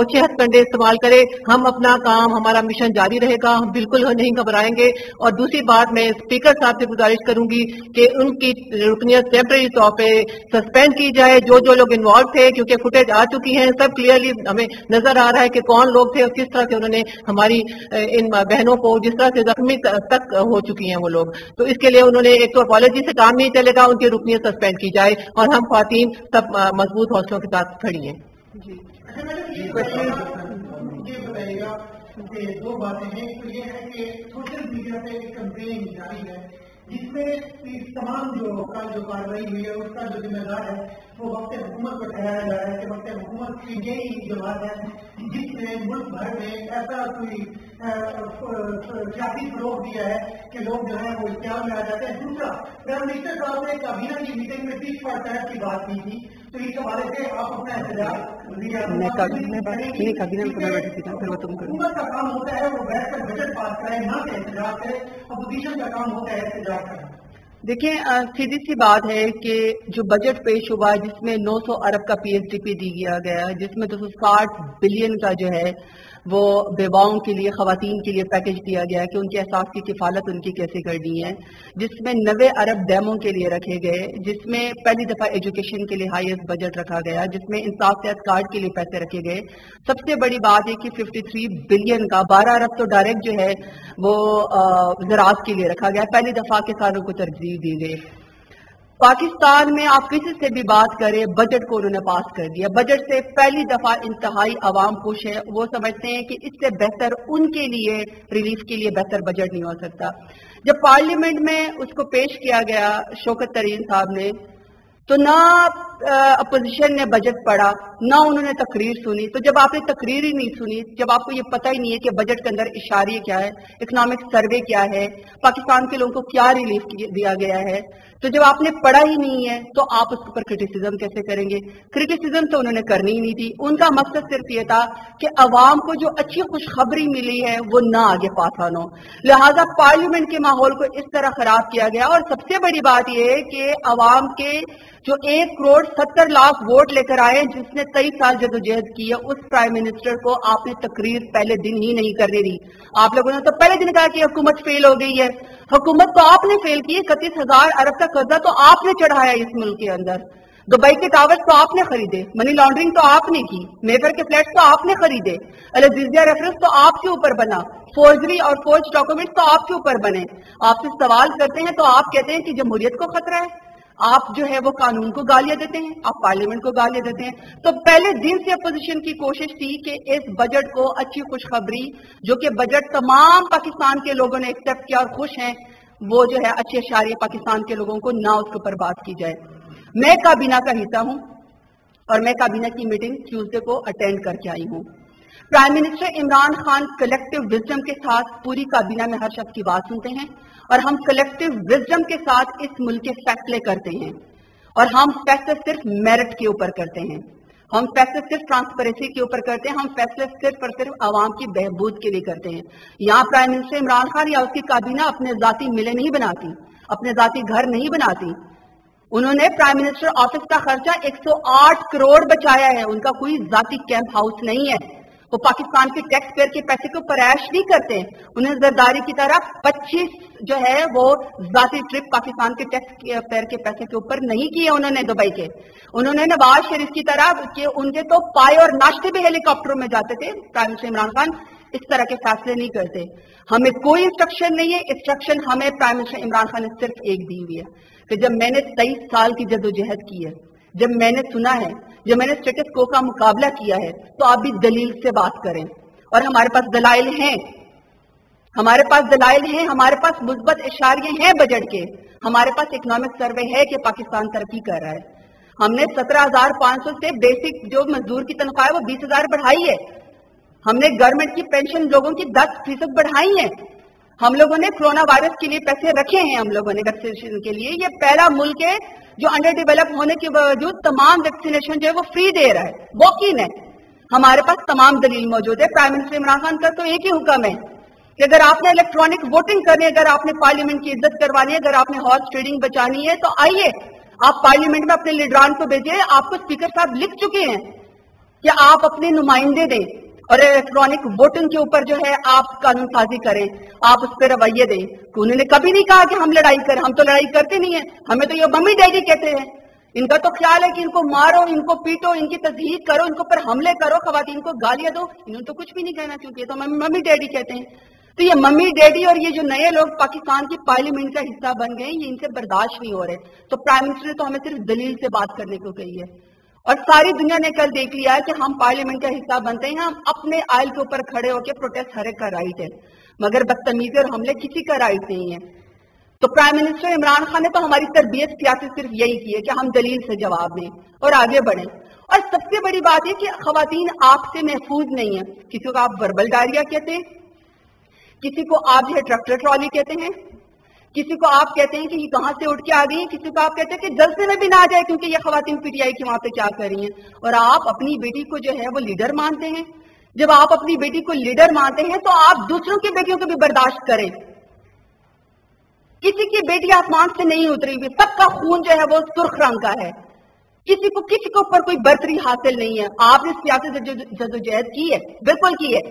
Speaker 3: ओछे हथकंडे इस्तेमाल करे हम अपना काम हमारा मिशन जारी रहेगा हम बिल्कुल नहीं घबराएँगे। और दूसरी बात मैं स्पीकर साहब से गुजारिश करूँगी कि उनकी रुकनीत टेम्प्रेरी तौर पर सस्पेंड की जाए। जो जो लोग इन्वॉल्व थे क्योंकि फुटेज आ चुकी है सब क्लियरली हमें नज़र आ रहा है कि कौन लोग थे और किस तरह से उन्होंने हमारी इन बहनों को जिस तरह से जख्मी तक हो चुकी हैं वो लोग तो इसके लिए उन्होंने एक तो अपॉलोजी से काम नहीं चलेगा उनकी रुकनीत सस्पेंड की जाए और हम खातन सब मज़बूत हौसलों के साथ खड़ी हैं।
Speaker 6: ये दो बातें हैं। तो ये है कि सोशल मीडिया पे एक कंप्लेन जारी है जिसमें तमाम जो कल जो कार्रवाई हुई है, उसका जो जिम्मेदार है, वो वक्त हुकूमत को ठहराया जा रहा है कि वक्त हुकूमत की यही जमात है जिसने मुल्क भर में ऐसा कोई सियासी फरोग दिया है कि लोग जो है वो इश्तेहार में आ जाते हैं। दूसरा प्राइम मिनिस्टर साहब ने काबीना की मीटिंग में तीस पर तहत की बात की थी तो इस हवाले से आप अपना हुकूमत का काम होता है वो बैठकर बजट पास करे ना कि एहतजाज करे। अपोजिशन का काम होता है एहतजाज करना
Speaker 1: देखिए सीधी सी बात है कि जो बजट पेश हुआ जिसमें 900 अरब का पीएसडीपी दी गया गया दो जिसमें 260 बिलियन का जो है वो बेवाओं के लिए, खवातीन के लिए पैकेज दिया गया है कि उनके एहसास की किफालत उनकी कैसे करनी है, जिसमें नबे अरब डैमों के लिए रखे गए, जिसमें पहली दफ़ा एजुकेशन के लिए हाईएस्ट बजट रखा गया, जिसमें इंसाफ सेहत कार्ड के लिए पैसे रखे गए। सबसे बड़ी बात है कि 53 बिलियन का 12 अरब तो डायरेक्ट जो है वो ज़रात के लिए रखा गया। पहली दफ़ा किसानों को तरजीह दी गई। पाकिस्तान में आप किसी से भी बात करें बजट को उन्होंने पास कर दिया। बजट से पहली दफ़ा इंतहाई आवाम खुश है। वो समझते हैं कि इससे बेहतर उनके लिए रिलीफ के लिए बेहतर बजट नहीं हो सकता। जब पार्लियामेंट में उसको पेश किया गया, शौकत तरीन साहब ने तो ना अपोजिशन ने बजट पढ़ा, ना उन्होंने तकरीर सुनी। तो जब आपने तकरीर ही नहीं सुनी, जब आपको ये पता ही नहीं है कि बजट के अंदर इशारे क्या है इकोनॉमिक सर्वे क्या है, पाकिस्तान के लोगों को क्या रिलीफ दिया गया है तो जब आपने पढ़ा ही नहीं है तो आप उसके ऊपर क्रिटिसिज्म कैसे करेंगे? क्रिटिसिज्म तो उन्होंने करनी ही नहीं थी। उनका मकसद सिर्फ़ ये था कि अवाम को जो अच्छी खुशखबरी मिली है, वो ना आगे पासान हो। लिहाजा पार्लियामेंट के माहौल को इस तरह खराब किया गया। और सबसे बड़ी बात यह है कि अवाम के जो एक करोड़ सत्तर लाख वोट लेकर आए जिसने तेईस साल जदोजहद की है। उस प्राइम मिनिस्टर को आपने तकरीर पहले दिन ही नहीं करने दी। आप लोगों ने तो पहले दिन कहा कि हुकूमत फेल हो गई है। हुकूमत तो आपने फेल की इकतीस हज़ार अरब का कर्जा तो आपने चढ़ाया इस मुल्क के अंदर। दुबई के टावर्स तो आपने खरीदे मनी लॉन्ड्रिंग तो आपने की मेफर के फ्लैट तो आपने खरीदे अलजीजिया रेफरेंस तो आपके ऊपर बना फोर्जरी और फोर्ज डॉक्यूमेंट तो आपके ऊपर बने। आपसे सवाल करते हैं तो आप कहते हैं कि जमहूरियत को खतरा है। आप जो है वो कानून को गालियाँ देते हैं, आप पार्लियामेंट को गालियाँ देते हैं। तो पहले दिन से अपोजिशन की कोशिश थी कि इस बजट को अच्छी खुशखबरी, जो कि बजट तमाम पाकिस्तान के लोगों ने एक्सेप्ट किया और खुश हैं, वो जो है अच्छे अशारे पाकिस्तान के लोगों को ना उसके ऊपर बात की जाए। मैं काबीना का हिस्सा हूँ और मैं काबीना की मीटिंग ट्यूसडे को अटेंड करके आई हूँ। Prime minister Imran Khan collective wisdom के साथ पूरी काबीना में हर शख्स की बात सुनते हैं। और हम कलेक्टिव विजडम के साथ इस मुल्क के फैसले करते हैं। और हम फैसले सिर्फ़ मेरिट के ऊपर करते हैं। हम फैसले सिर्फ़ ट्रांसपेरेंसी के ऊपर करते हैं, हम फैसले सिर्फ़ और सिर्फ़ आवाम की बहबूद के लिए करते हैं। यहाँ प्राइम मिनिस्टर इमरान खान या उसकी काबीना अपने जाति मिले नहीं बनाती, अपने जाति घर नहीं बनाती। उन्होंने प्राइम मिनिस्टर ऑफ़िस का खर्चा 108 करोड़ बचाया है, उनका कोई जाति कैंप हाउस नहीं है। वो पाकिस्तान के टैक्स पेयर के पैसे को परैश नहीं करते। उन्हें जरदारी की तरह 25 जो है वो जाती ट्रिप पाकिस्तान के टैक्स पेयर के पैसे के ऊपर नहीं किए उन्होंने दुबई के। उन्होंने नवाज़ शरीफ की तरह कि उनके तो पाए और नाश्ते भी हेलीकॉप्टरों में जाते थे। प्राइम मिनिस्टर इमरान खान इस तरह के फैसले नहीं करते। हमें कोई इंस्ट्रक्शन नहीं है। इंस्ट्रक्शन हमें प्राइम मिनिस्टर इमरान खान ने सिर्फ़ एक दी हुई है कि जब मैंने तेईस साल की जदोजहद की है जब मैंने सुना है, जब मैंने स्टेटस को का मुकाबला किया है तो आप भी दलील से बात करें। और हमारे पास दलाइल हैं। हमारे पास दलाइल हैं, हमारे पास मुस्बत इशारे हैं बजट के। हमारे पास इकोनॉमिक सर्वे है कि पाकिस्तान तरक्की कर रहा है। हमने सत्रह हज़ार पाँच सौ से बेसिक जो मजदूर की तनख्वाह है, वो बीस हज़ार बढ़ाई है। हमने गवर्नमेंट की पेंशन लोगों की दस फ़ीसद बढ़ाई है। हम लोगों ने कोरोना वायरस के लिए पैसे रखे हैं, हम लोगों ने वैक्सीनेशन के लिए। ये पहला मुल्क है जो अंडर डेवलप होने के बावजूद तमाम वैक्सीनेशन जो है वो फ्री दे रहा है। वॉक इन है? हमारे पास तमाम दलील मौजूद है। प्राइम मिनिस्टर इमरान खान का तो एक ही हुक्म है कि अगर आपने इलेक्ट्रॉनिक वोटिंग करनी है, अगर आपने पार्लियामेंट की इज़्ज़त करवानी है, अगर आपने हॉर्स ट्रेडिंग बचानी है तो आइए, आप पार्लियामेंट में अपने लीडरान को भेजिए। आपको स्पीकर साहब लिख चुके हैं कि आप अपने नुमाइंदे दें। और इलेक्ट्रॉनिक वोटिंग के ऊपर जो है, आप कानून साजी करें, आप उस पर रवैये दें। तो उन्होंने कभी नहीं कहा कि हम लड़ाई करें, हम तो लड़ाई करते नहीं है। हमें तो ये मम्मी डैडी कहते हैं। इनका तो ख्याल है कि इनको मारो, इनको पीटो, इनकी तस्दीक करो, इनको पर हमले करो, खवातीन को गालियाँ दो। इन्होंने तो कुछ भी नहीं कहना क्योंकि ये तो मम्मी डैडी कहते हैं। तो ये मम्मी डैडी और ये जो नए लोग पाकिस्तान की पार्लियामेंट का हिस्सा बन गए, ये इनसे बर्दाश्त नहीं हो रहे। तो प्राइम मिनिस्टर ने तो हमें सिर्फ़ दलील से बात करने को कही है। और सारी दुनिया ने कल देख लिया है कि हम पार्लियामेंट का हिस्सा बनते हैं, हम अपने आयल के ऊपर खड़े होकर प्रोटेस्ट हर का राइट है। मगर बदतमीजी और हमले किसी का राइट नहीं है। तो प्राइम मिनिस्टर इमरान खान ने तो हमारी तरबियत सियासत सिर्फ़ यही की है कि हम दलील से जवाब दें और आगे बढ़े। और सबसे बड़ी बात है कि खातन आपसे महफूज नहीं है। किसी को आप वर्बल डायरिया कहते हैं, किसी को आप जो है ट्रैक्टर ट्रॉली कहते हैं किसी को आप कहते हैं कि ये कहाँ से उठ के आ गई है? किसी को आप कहते हैं कि जलसे में भी ना आ जाए, क्योंकि ये खातन पीटीआई की वहाँ पे क्या कर रही हैं? और आप अपनी बेटी को जो है वो लीडर मानते हैं। जब आप अपनी बेटी को लीडर मानते हैं तो आप दूसरों की बेटियों को भी बर्दाश्त करें। किसी की बेटी आसमान से नहीं उतरी हुई, सबका खून जो है वो सुर्ख रंग का है। किसी को, किसी के ऊपर कोई बर्तरी हासिल नहीं है। आपने सियासत जदोजहद की है, बिल्कुल की है।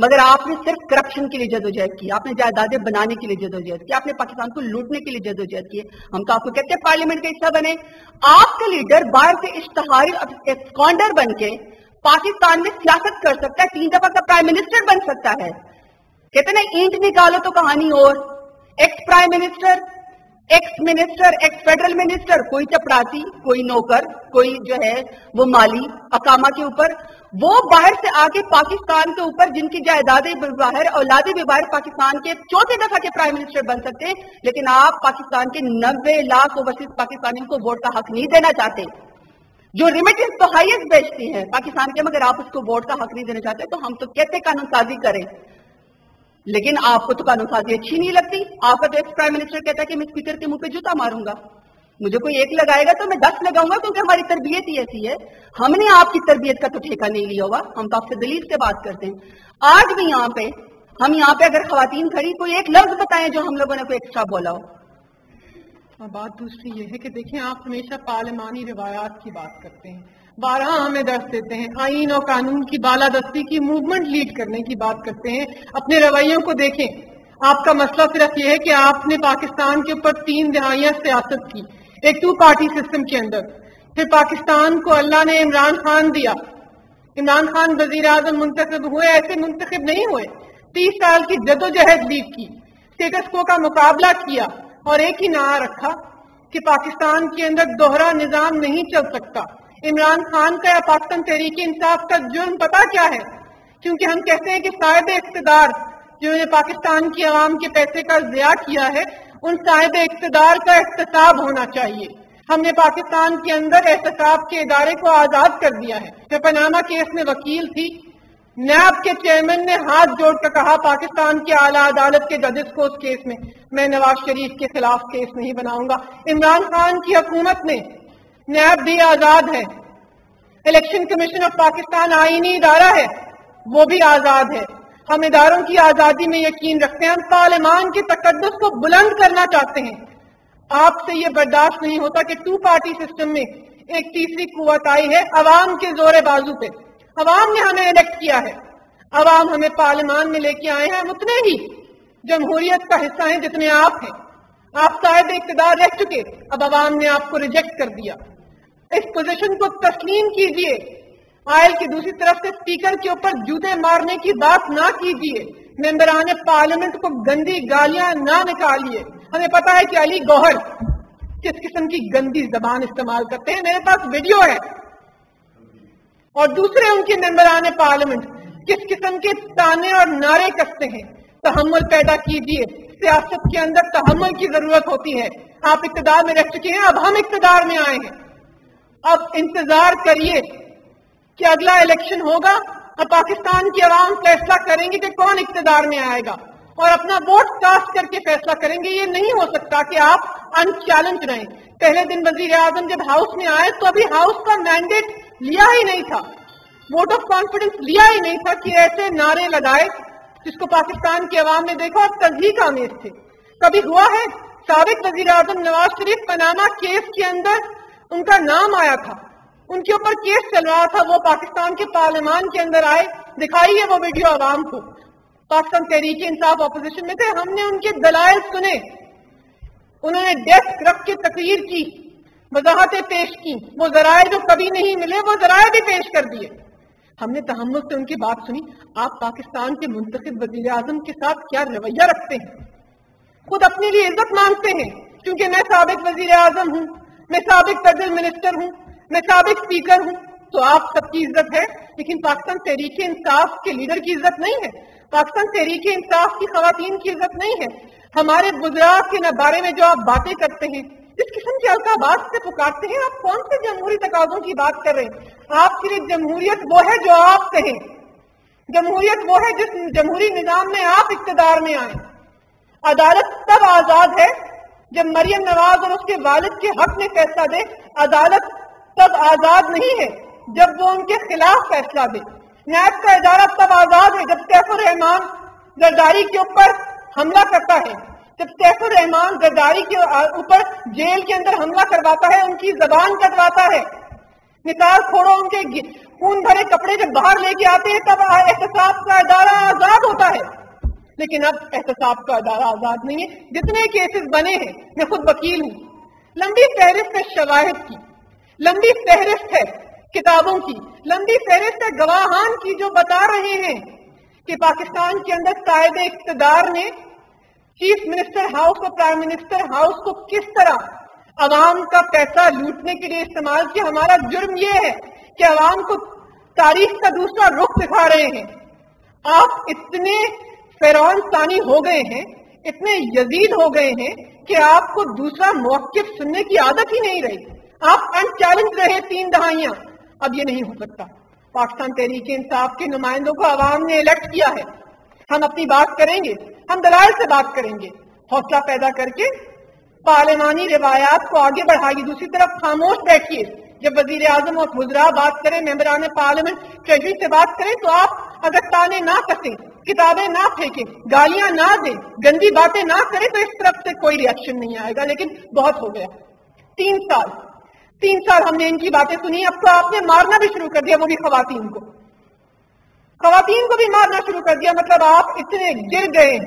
Speaker 1: मगर आपने सिर्फ़ करप्शन के लिए जदोजहद की, आपने जायदादें बनाने के लिए जदोजहद की, आपने पाकिस्तान को लूटने के लिए जदोजहद की। हम तो आपको कहते हैं पार्लियामेंट का हिस्सा बने। आपका लीडर बाहर से इश्तहारी स्कॉन्डर बन के पाकिस्तान में सियासत कर सकता है, तीन दफ़ा का प्राइम मिनिस्टर बन सकता है। कहते ना, ईंट निकालो तो कहानी और। Ex prime minister ex minister ex federal minister कोई चपरासी कोई नौकर, कोई जो है, वो माली, अकामा के ऊपर वो बाहर से आके पाकिस्तान के ऊपर, जिनकी जायदादें बाहर, औलादे भी बाहर पाकिस्तान के चौथे दफ़ा के प्राइम मिनिस्टर बन सकते हैं लेकिन आप पाकिस्तान के नब्बे लाख ओवरसीज पाकिस्तानियों को वोट का हक नहीं देना चाहते। जो रिमिटेंस तो हाइएस्ट बेचती है पाकिस्तान के, मगर आप उसको वोट का हक नहीं देना चाहते तो हम तो कहते कानून साजी करें। लेकिन आपको तो कानून साजी अच्छी नहीं लगती। आपका तो एक्स प्राइम मिनिस्टर कहता है कि मैं स्पीकर के मुँह पे जूता मारूँगा। मुझे कोई एक लगाएगा तो मैं दस लगाऊँगा क्योंकि हमारी तरबियत ही ऐसी है। हमने आपकी तरबियत का तो ठेका नहीं लिया हुआ। हम तो आपसे दलील से बात करते हैं। आज भी यहाँ पे, हम यहाँ पे अगर खातन खड़ी, कोई एक लफ्ज बताएँ जो हम लोगों ने कोई एक्स्ट्रा बोला हो।
Speaker 3: बात दूसरी ये है कि देखें, आप हमेशा पार्लिमानी रिवायात की बात करते हैं। बारह हमें दर्ज देते हैं। आइन और कानून की बालादस्ती की मूवमेंट लीड करने की बात करते हैं। अपने रवैयों को देखें। आपका मसला सिर्फ़ यह है कि आपने पाकिस्तान के ऊपर तीन दिहाइयाँ सियासत की। एक टू पार्टी सिस्टम के अंदर। फिर पाकिस्तान को अल्लाह ने इमरान खान दिया। इमरान खान वज़ीर आज़म मुंतखब हुए, ऐसे मुंतखब नहीं हुए। तीस साल की जदोजहद लीड की स्टेटस को का मुकाबला किया और एक ही नारा रखा कि पाकिस्तान के अंदर दोहरा निज़ाम नहीं चल सकता। इमरान खान का या पाकिस्तान तहरीक इंसाफ का जुर्म पता क्या है? क्योंकि हम कहते हैं कि साहिब इकतदार जिन्होंने पाकिस्तान की आवाम के पैसे का जिया किया है उन साहिब इकतदार का एहतसाब होना चाहिए। हमने पाकिस्तान के अंदर एहतसाब के इदारे को आज़ाद कर दिया है। पनामा केस में वकील थी। नैब के चेयरमैन ने हाथ जोड़कर कहा, पाकिस्तान के आला अदालत के जजेस को उस केस में, मैं नवाज़ शरीफ के खिलाफ केस नहीं बनाऊँगा। इमरान खान की हुकूमत ने नैब भी आज़ाद है। इलेक्शन कमीशन ऑफ़ पाकिस्तान आईनी इदारा है, वो भी आज़ाद है। हम इदारों की आज़ादी में यकीन रखते हैं, हम पार्लियामान के तकदस को बुलंद करना चाहते हैं। आपसे ये बर्दाश्त नहीं होता कि टू पार्टी सिस्टम में एक तीसरी कुत आई है, अवाम के ज़ोर बाजू पे। अवाम ने हमें इलेक्ट किया है। अवाम हमें पार्लियामान में लेके आए हैं उतने ही जमहूरियत का हिस्सा हैं जितने आप हैं। आप शायद इकतदार रह चुके, अब अवाम ने आपको रिजेक्ट कर दिया। इस पोजीशन को तस्लीम कीजिए। आयल की दूसरी तरफ़ से स्पीकर के ऊपर जूते मारने की बात ना कीजिए। मेंबरान पार्लियामेंट को गंदी गालियाँ ना निकालिए। हमें पता है कि अली गौहर किस किस्म की गंदी जबान इस्तेमाल करते हैं। मेरे पास वीडियो है। और दूसरे उनके मेंबरान पार्लियामेंट किस किस्म के ताने और नारे कसते हैं। तहमल पैदा कीजिए। सियासत के अंदर तहमल की ज़रूरत होती है। आप इकतदार में रह चुके हैं। अब हम इकतदार में आए हैं। अब इंतज़ार करिए कि अगला इलेक्शन होगा और पाकिस्तान की आवाम फैसला करेंगे कि कौन इकतदार में आएगा। और अपना वोट कास्ट करके फैसला करेंगे, ये नहीं हो सकता कि आप अनचैलेंज रहें। पहले दिन वज़ीर आज़म जब हाउस में आए तो अभी हाउस का मैंडेट लिया ही नहीं था। वोट ऑफ़ कॉन्फिडेंस लिया ही नहीं था कि ऐसे नारे लगाए, जिसको पाकिस्तान की आवाम ने देखा और तजी का आमेज थे। कभी हुआ है? सबक वज़ीर आज़म नवाज़ शरीफ पनामा केस के अंदर उनका नाम आया था। उनके ऊपर केस चल रहा था, वो पाकिस्तान के पार्लियामान के अंदर आए, दिखाई है वो वीडियो आवाम को। पाकिस्तान तहरीक इंसाफ ऑपोजिशन में थे, हमने उनके दलाइल सुने। उन्होंने डेस्क रख के तकरीर की, वजाहतें पेश की। वो जराए जो कभी नहीं मिले, वो जराए भी पेश कर दिए। हमने तहमुल से उनकी बात सुनी, आप पाकिस्तान के मुंतखब वज़ीर आज़म के साथ क्या रवैया रखते हैं? खुद अपने लिए इज़्ज़त मांगते हैं, क्योंकि मैं सबक वज़ीर आज़म हूँ, मैं सबक फेडरल मिनिस्टर हूँ मैं सबक स्पीकर हूँ तो आप सबकी इज़्ज़त है, लेकिन पाकिस्तान तहरीक इंसाफ के लीडर की इज़्ज़त नहीं है। पाकिस्तान तहरीक इंसाफ की खातन की इज़्ज़त नहीं है। हमारे गुजरात के बारे में जो आप बातें करते हैं, इस किस्म के अल्काबाद से पुकारते हैं, आप कौन से जमहूरी तकाजों की बात कर रहे हैं? आपके लिए जमहूरियत वो है जो आप कहें। जमहूरियत वो है जिस जमहूरी निज़ाम में आप इकतदार में आए। अदालत तब आज़ाद है जब मरियम नवाज़ और उसके वालिद के हक में फैसला दे। अदालत तब आज़ाद नहीं है, जब वो उनके खिलाफ फैसला दे। न्याय का इदारा तब आज़ाद है जब सैफुर रहमान जरदारी के ऊपर हमला करता है। जब सैफुर रहमान जरदारी के ऊपर जेल के अंदर हमला करवाता है, उनकी जबान कटवाता है। निकाल खोड़ो उनके खून भरे कपड़े जब बाहर लेके आते हैं, तब एहतसाब का इदारा आज़ाद होता है। लेकिन अब एहतसाब का अदारा आज़ाद नहीं है। जितने केसेस बने हैं, मैं खुद वकील हूँ। लंबी फहरिस्त है शवाहिद की। लंबी फहरिस्त है किताबों की, लंबी फहरिस्त है गवाहान की जो बता रहे हैं कि पाकिस्तान के अंदर कायद इकतदार ने चीफ मिनिस्टर हाउस और प्राइम मिनिस्टर हाउस को किस तरह अवाम का पैसा लूटने के लिए इस्तेमाल किया? हमारा जुर्म यह है कि अवाम को तारीख का दूसरा रुख दिखा रहे हैं। आप इतने फेरौन सानी हो गए हैं, इतने यजीद हो गए हैं कि आपको दूसरा मौकफ सुनने की आदत ही नहीं रही। आप अनचैलेंज रहे तीन दहाइयाँ। अब ये नहीं हो सकता। पाकिस्तान तहरीक इंसाफ के नुमाइंदों को आवाम ने इलेक्ट किया है। हम अपनी बात करेंगे, हम दलाल से बात करेंगे। हौसला पैदा करके पार्लिमानी रिवायात को आगे बढ़ाएगी दूसरी तरफ़ खामोश बैठिए। जब वज़ीर आज़म और गुजरा बात करें मेम्बरान पार्लियामेंट ट्रेजरी से बात करें तो आप अगर ताने ना कसें, किताबें ना फेंकें, गालियाँ ना दें, गंदी बातें ना करें तो इस तरफ़ से कोई रिएक्शन नहीं आएगा। लेकिन बहुत हो गया। तीन साल। तीन साल हमने इनकी बातें सुनी, अब तो आपने मारना भी शुरू कर दिया वो भी खातन को। खातन को भी मारना शुरू कर दिया मतलब आप इतने गिर गए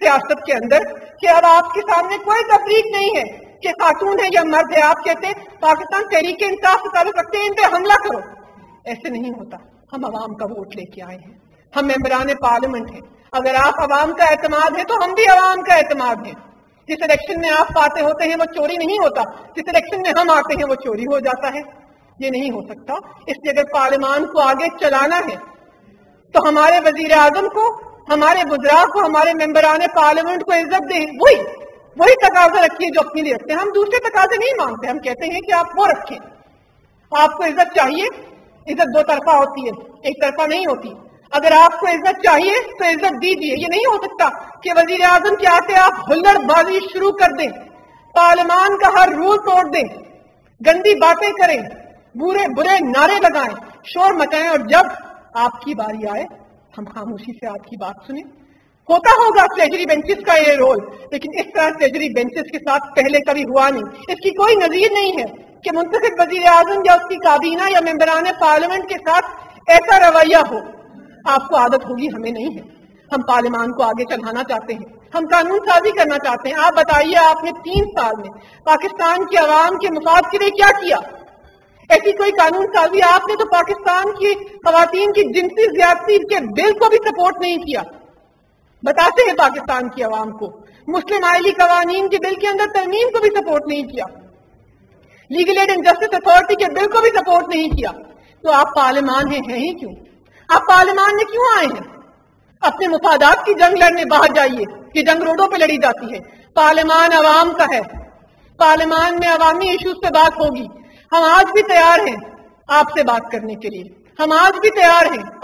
Speaker 3: सियासत के अंदर कि अब आपके सामने कोई तफरीक नहीं है कि खातून है या मर्द है। आप कहते हैं, पाकिस्तान तहरीक इंसाफ से ताल्लुक रखते हैं, इन पर हमला करो। ऐसे नहीं होता। हम आवाम का वोट लेके आए हैं। हम मेम्बरान पार्लियामेंट हैं। अगर आप आवाम का एतमाद है तो हम भी आवाम का एतमाद है। जिस इलेक्शन में आप पाते होते हैं, वो चोरी नहीं होता। जिस इलेक्शन में हम आते हैं, वो चोरी हो जाता है। ये नहीं हो सकता। इसलिए अगर पार्लियामान को आगे चलाना है तो हमारे वज़ीर आज़म को, हमारे गुजरात को, हमारे मेम्बरान पार्लियामेंट को इज़्ज़त दें। वही वही तकाजे रखिए जो अपने लिए रखते हैं हम दूसरे तकाजे नहीं मांगते। हम कहते हैं कि आप वो रखें। आपको इज़्ज़त चाहिए। इज़्ज़त दो तरफा होती है। एक तरफा नहीं होती। अगर आपको इज़्ज़त चाहिए तो इज़्ज़त दीजिए। ये नहीं हो सकता कि वज़ीर आज़म के आते आप हुल्लड़बाजी शुरू कर दें, पार्लियामान का हर रूल तोड़ दें, गंदी बातें करें, बुरे बुरे नारे लगाएँ, शोर मचाएँ और जब आपकी बारी आए, हम खामोशी से आपकी बात सुने। होता होगा ट्रेजरी बेंचेस का ये रोल, लेकिन इस तरह ट्रेजरी बेंचेस के साथ पहले कभी हुआ नहीं। इसकी कोई नजीर नहीं है कि मुंतखब वज़ीर आज़म या उसकी काबीना या मेम्बरान पार्लियामेंट के साथ ऐसा रवैया हो। आपको आदत होगी, हमें नहीं है। हम पार्लियामान को आगे चढ़ाना चाहते हैं। हम कानून साजी करना चाहते हैं। आप बताइए, आपने तीन साल में पाकिस्तान की आवाम के मुफाद के लिए क्या किया? ऐसी कोई कानून साजी आपने तो पाकिस्तान की खातन की जिनसी ज्यादती के बिल को भी सपोर्ट नहीं किया। बताते हैं पाकिस्तान की आवाम को। मुस्लिम आयली कवानीन के बिल के अंदर तरमीम को भी सपोर्ट नहीं किया। Legal aid and justice authority के बिल को भी सपोर्ट नहीं किया। तो आप पार्लियामान हैं है क्यों? आप पार्लियामान में क्यों आए हैं? अपने मुफादात की जंग लड़ने बाहर जाइए, कि जंग रोडों पर लड़ी जाती है। पार्लियामान आवाम का है। पार्लियामान में अवामी इश्यूज़ पे बात होगी। हम आज भी तैयार हैं आपसे बात करने के लिए। हम आज भी तैयार हैं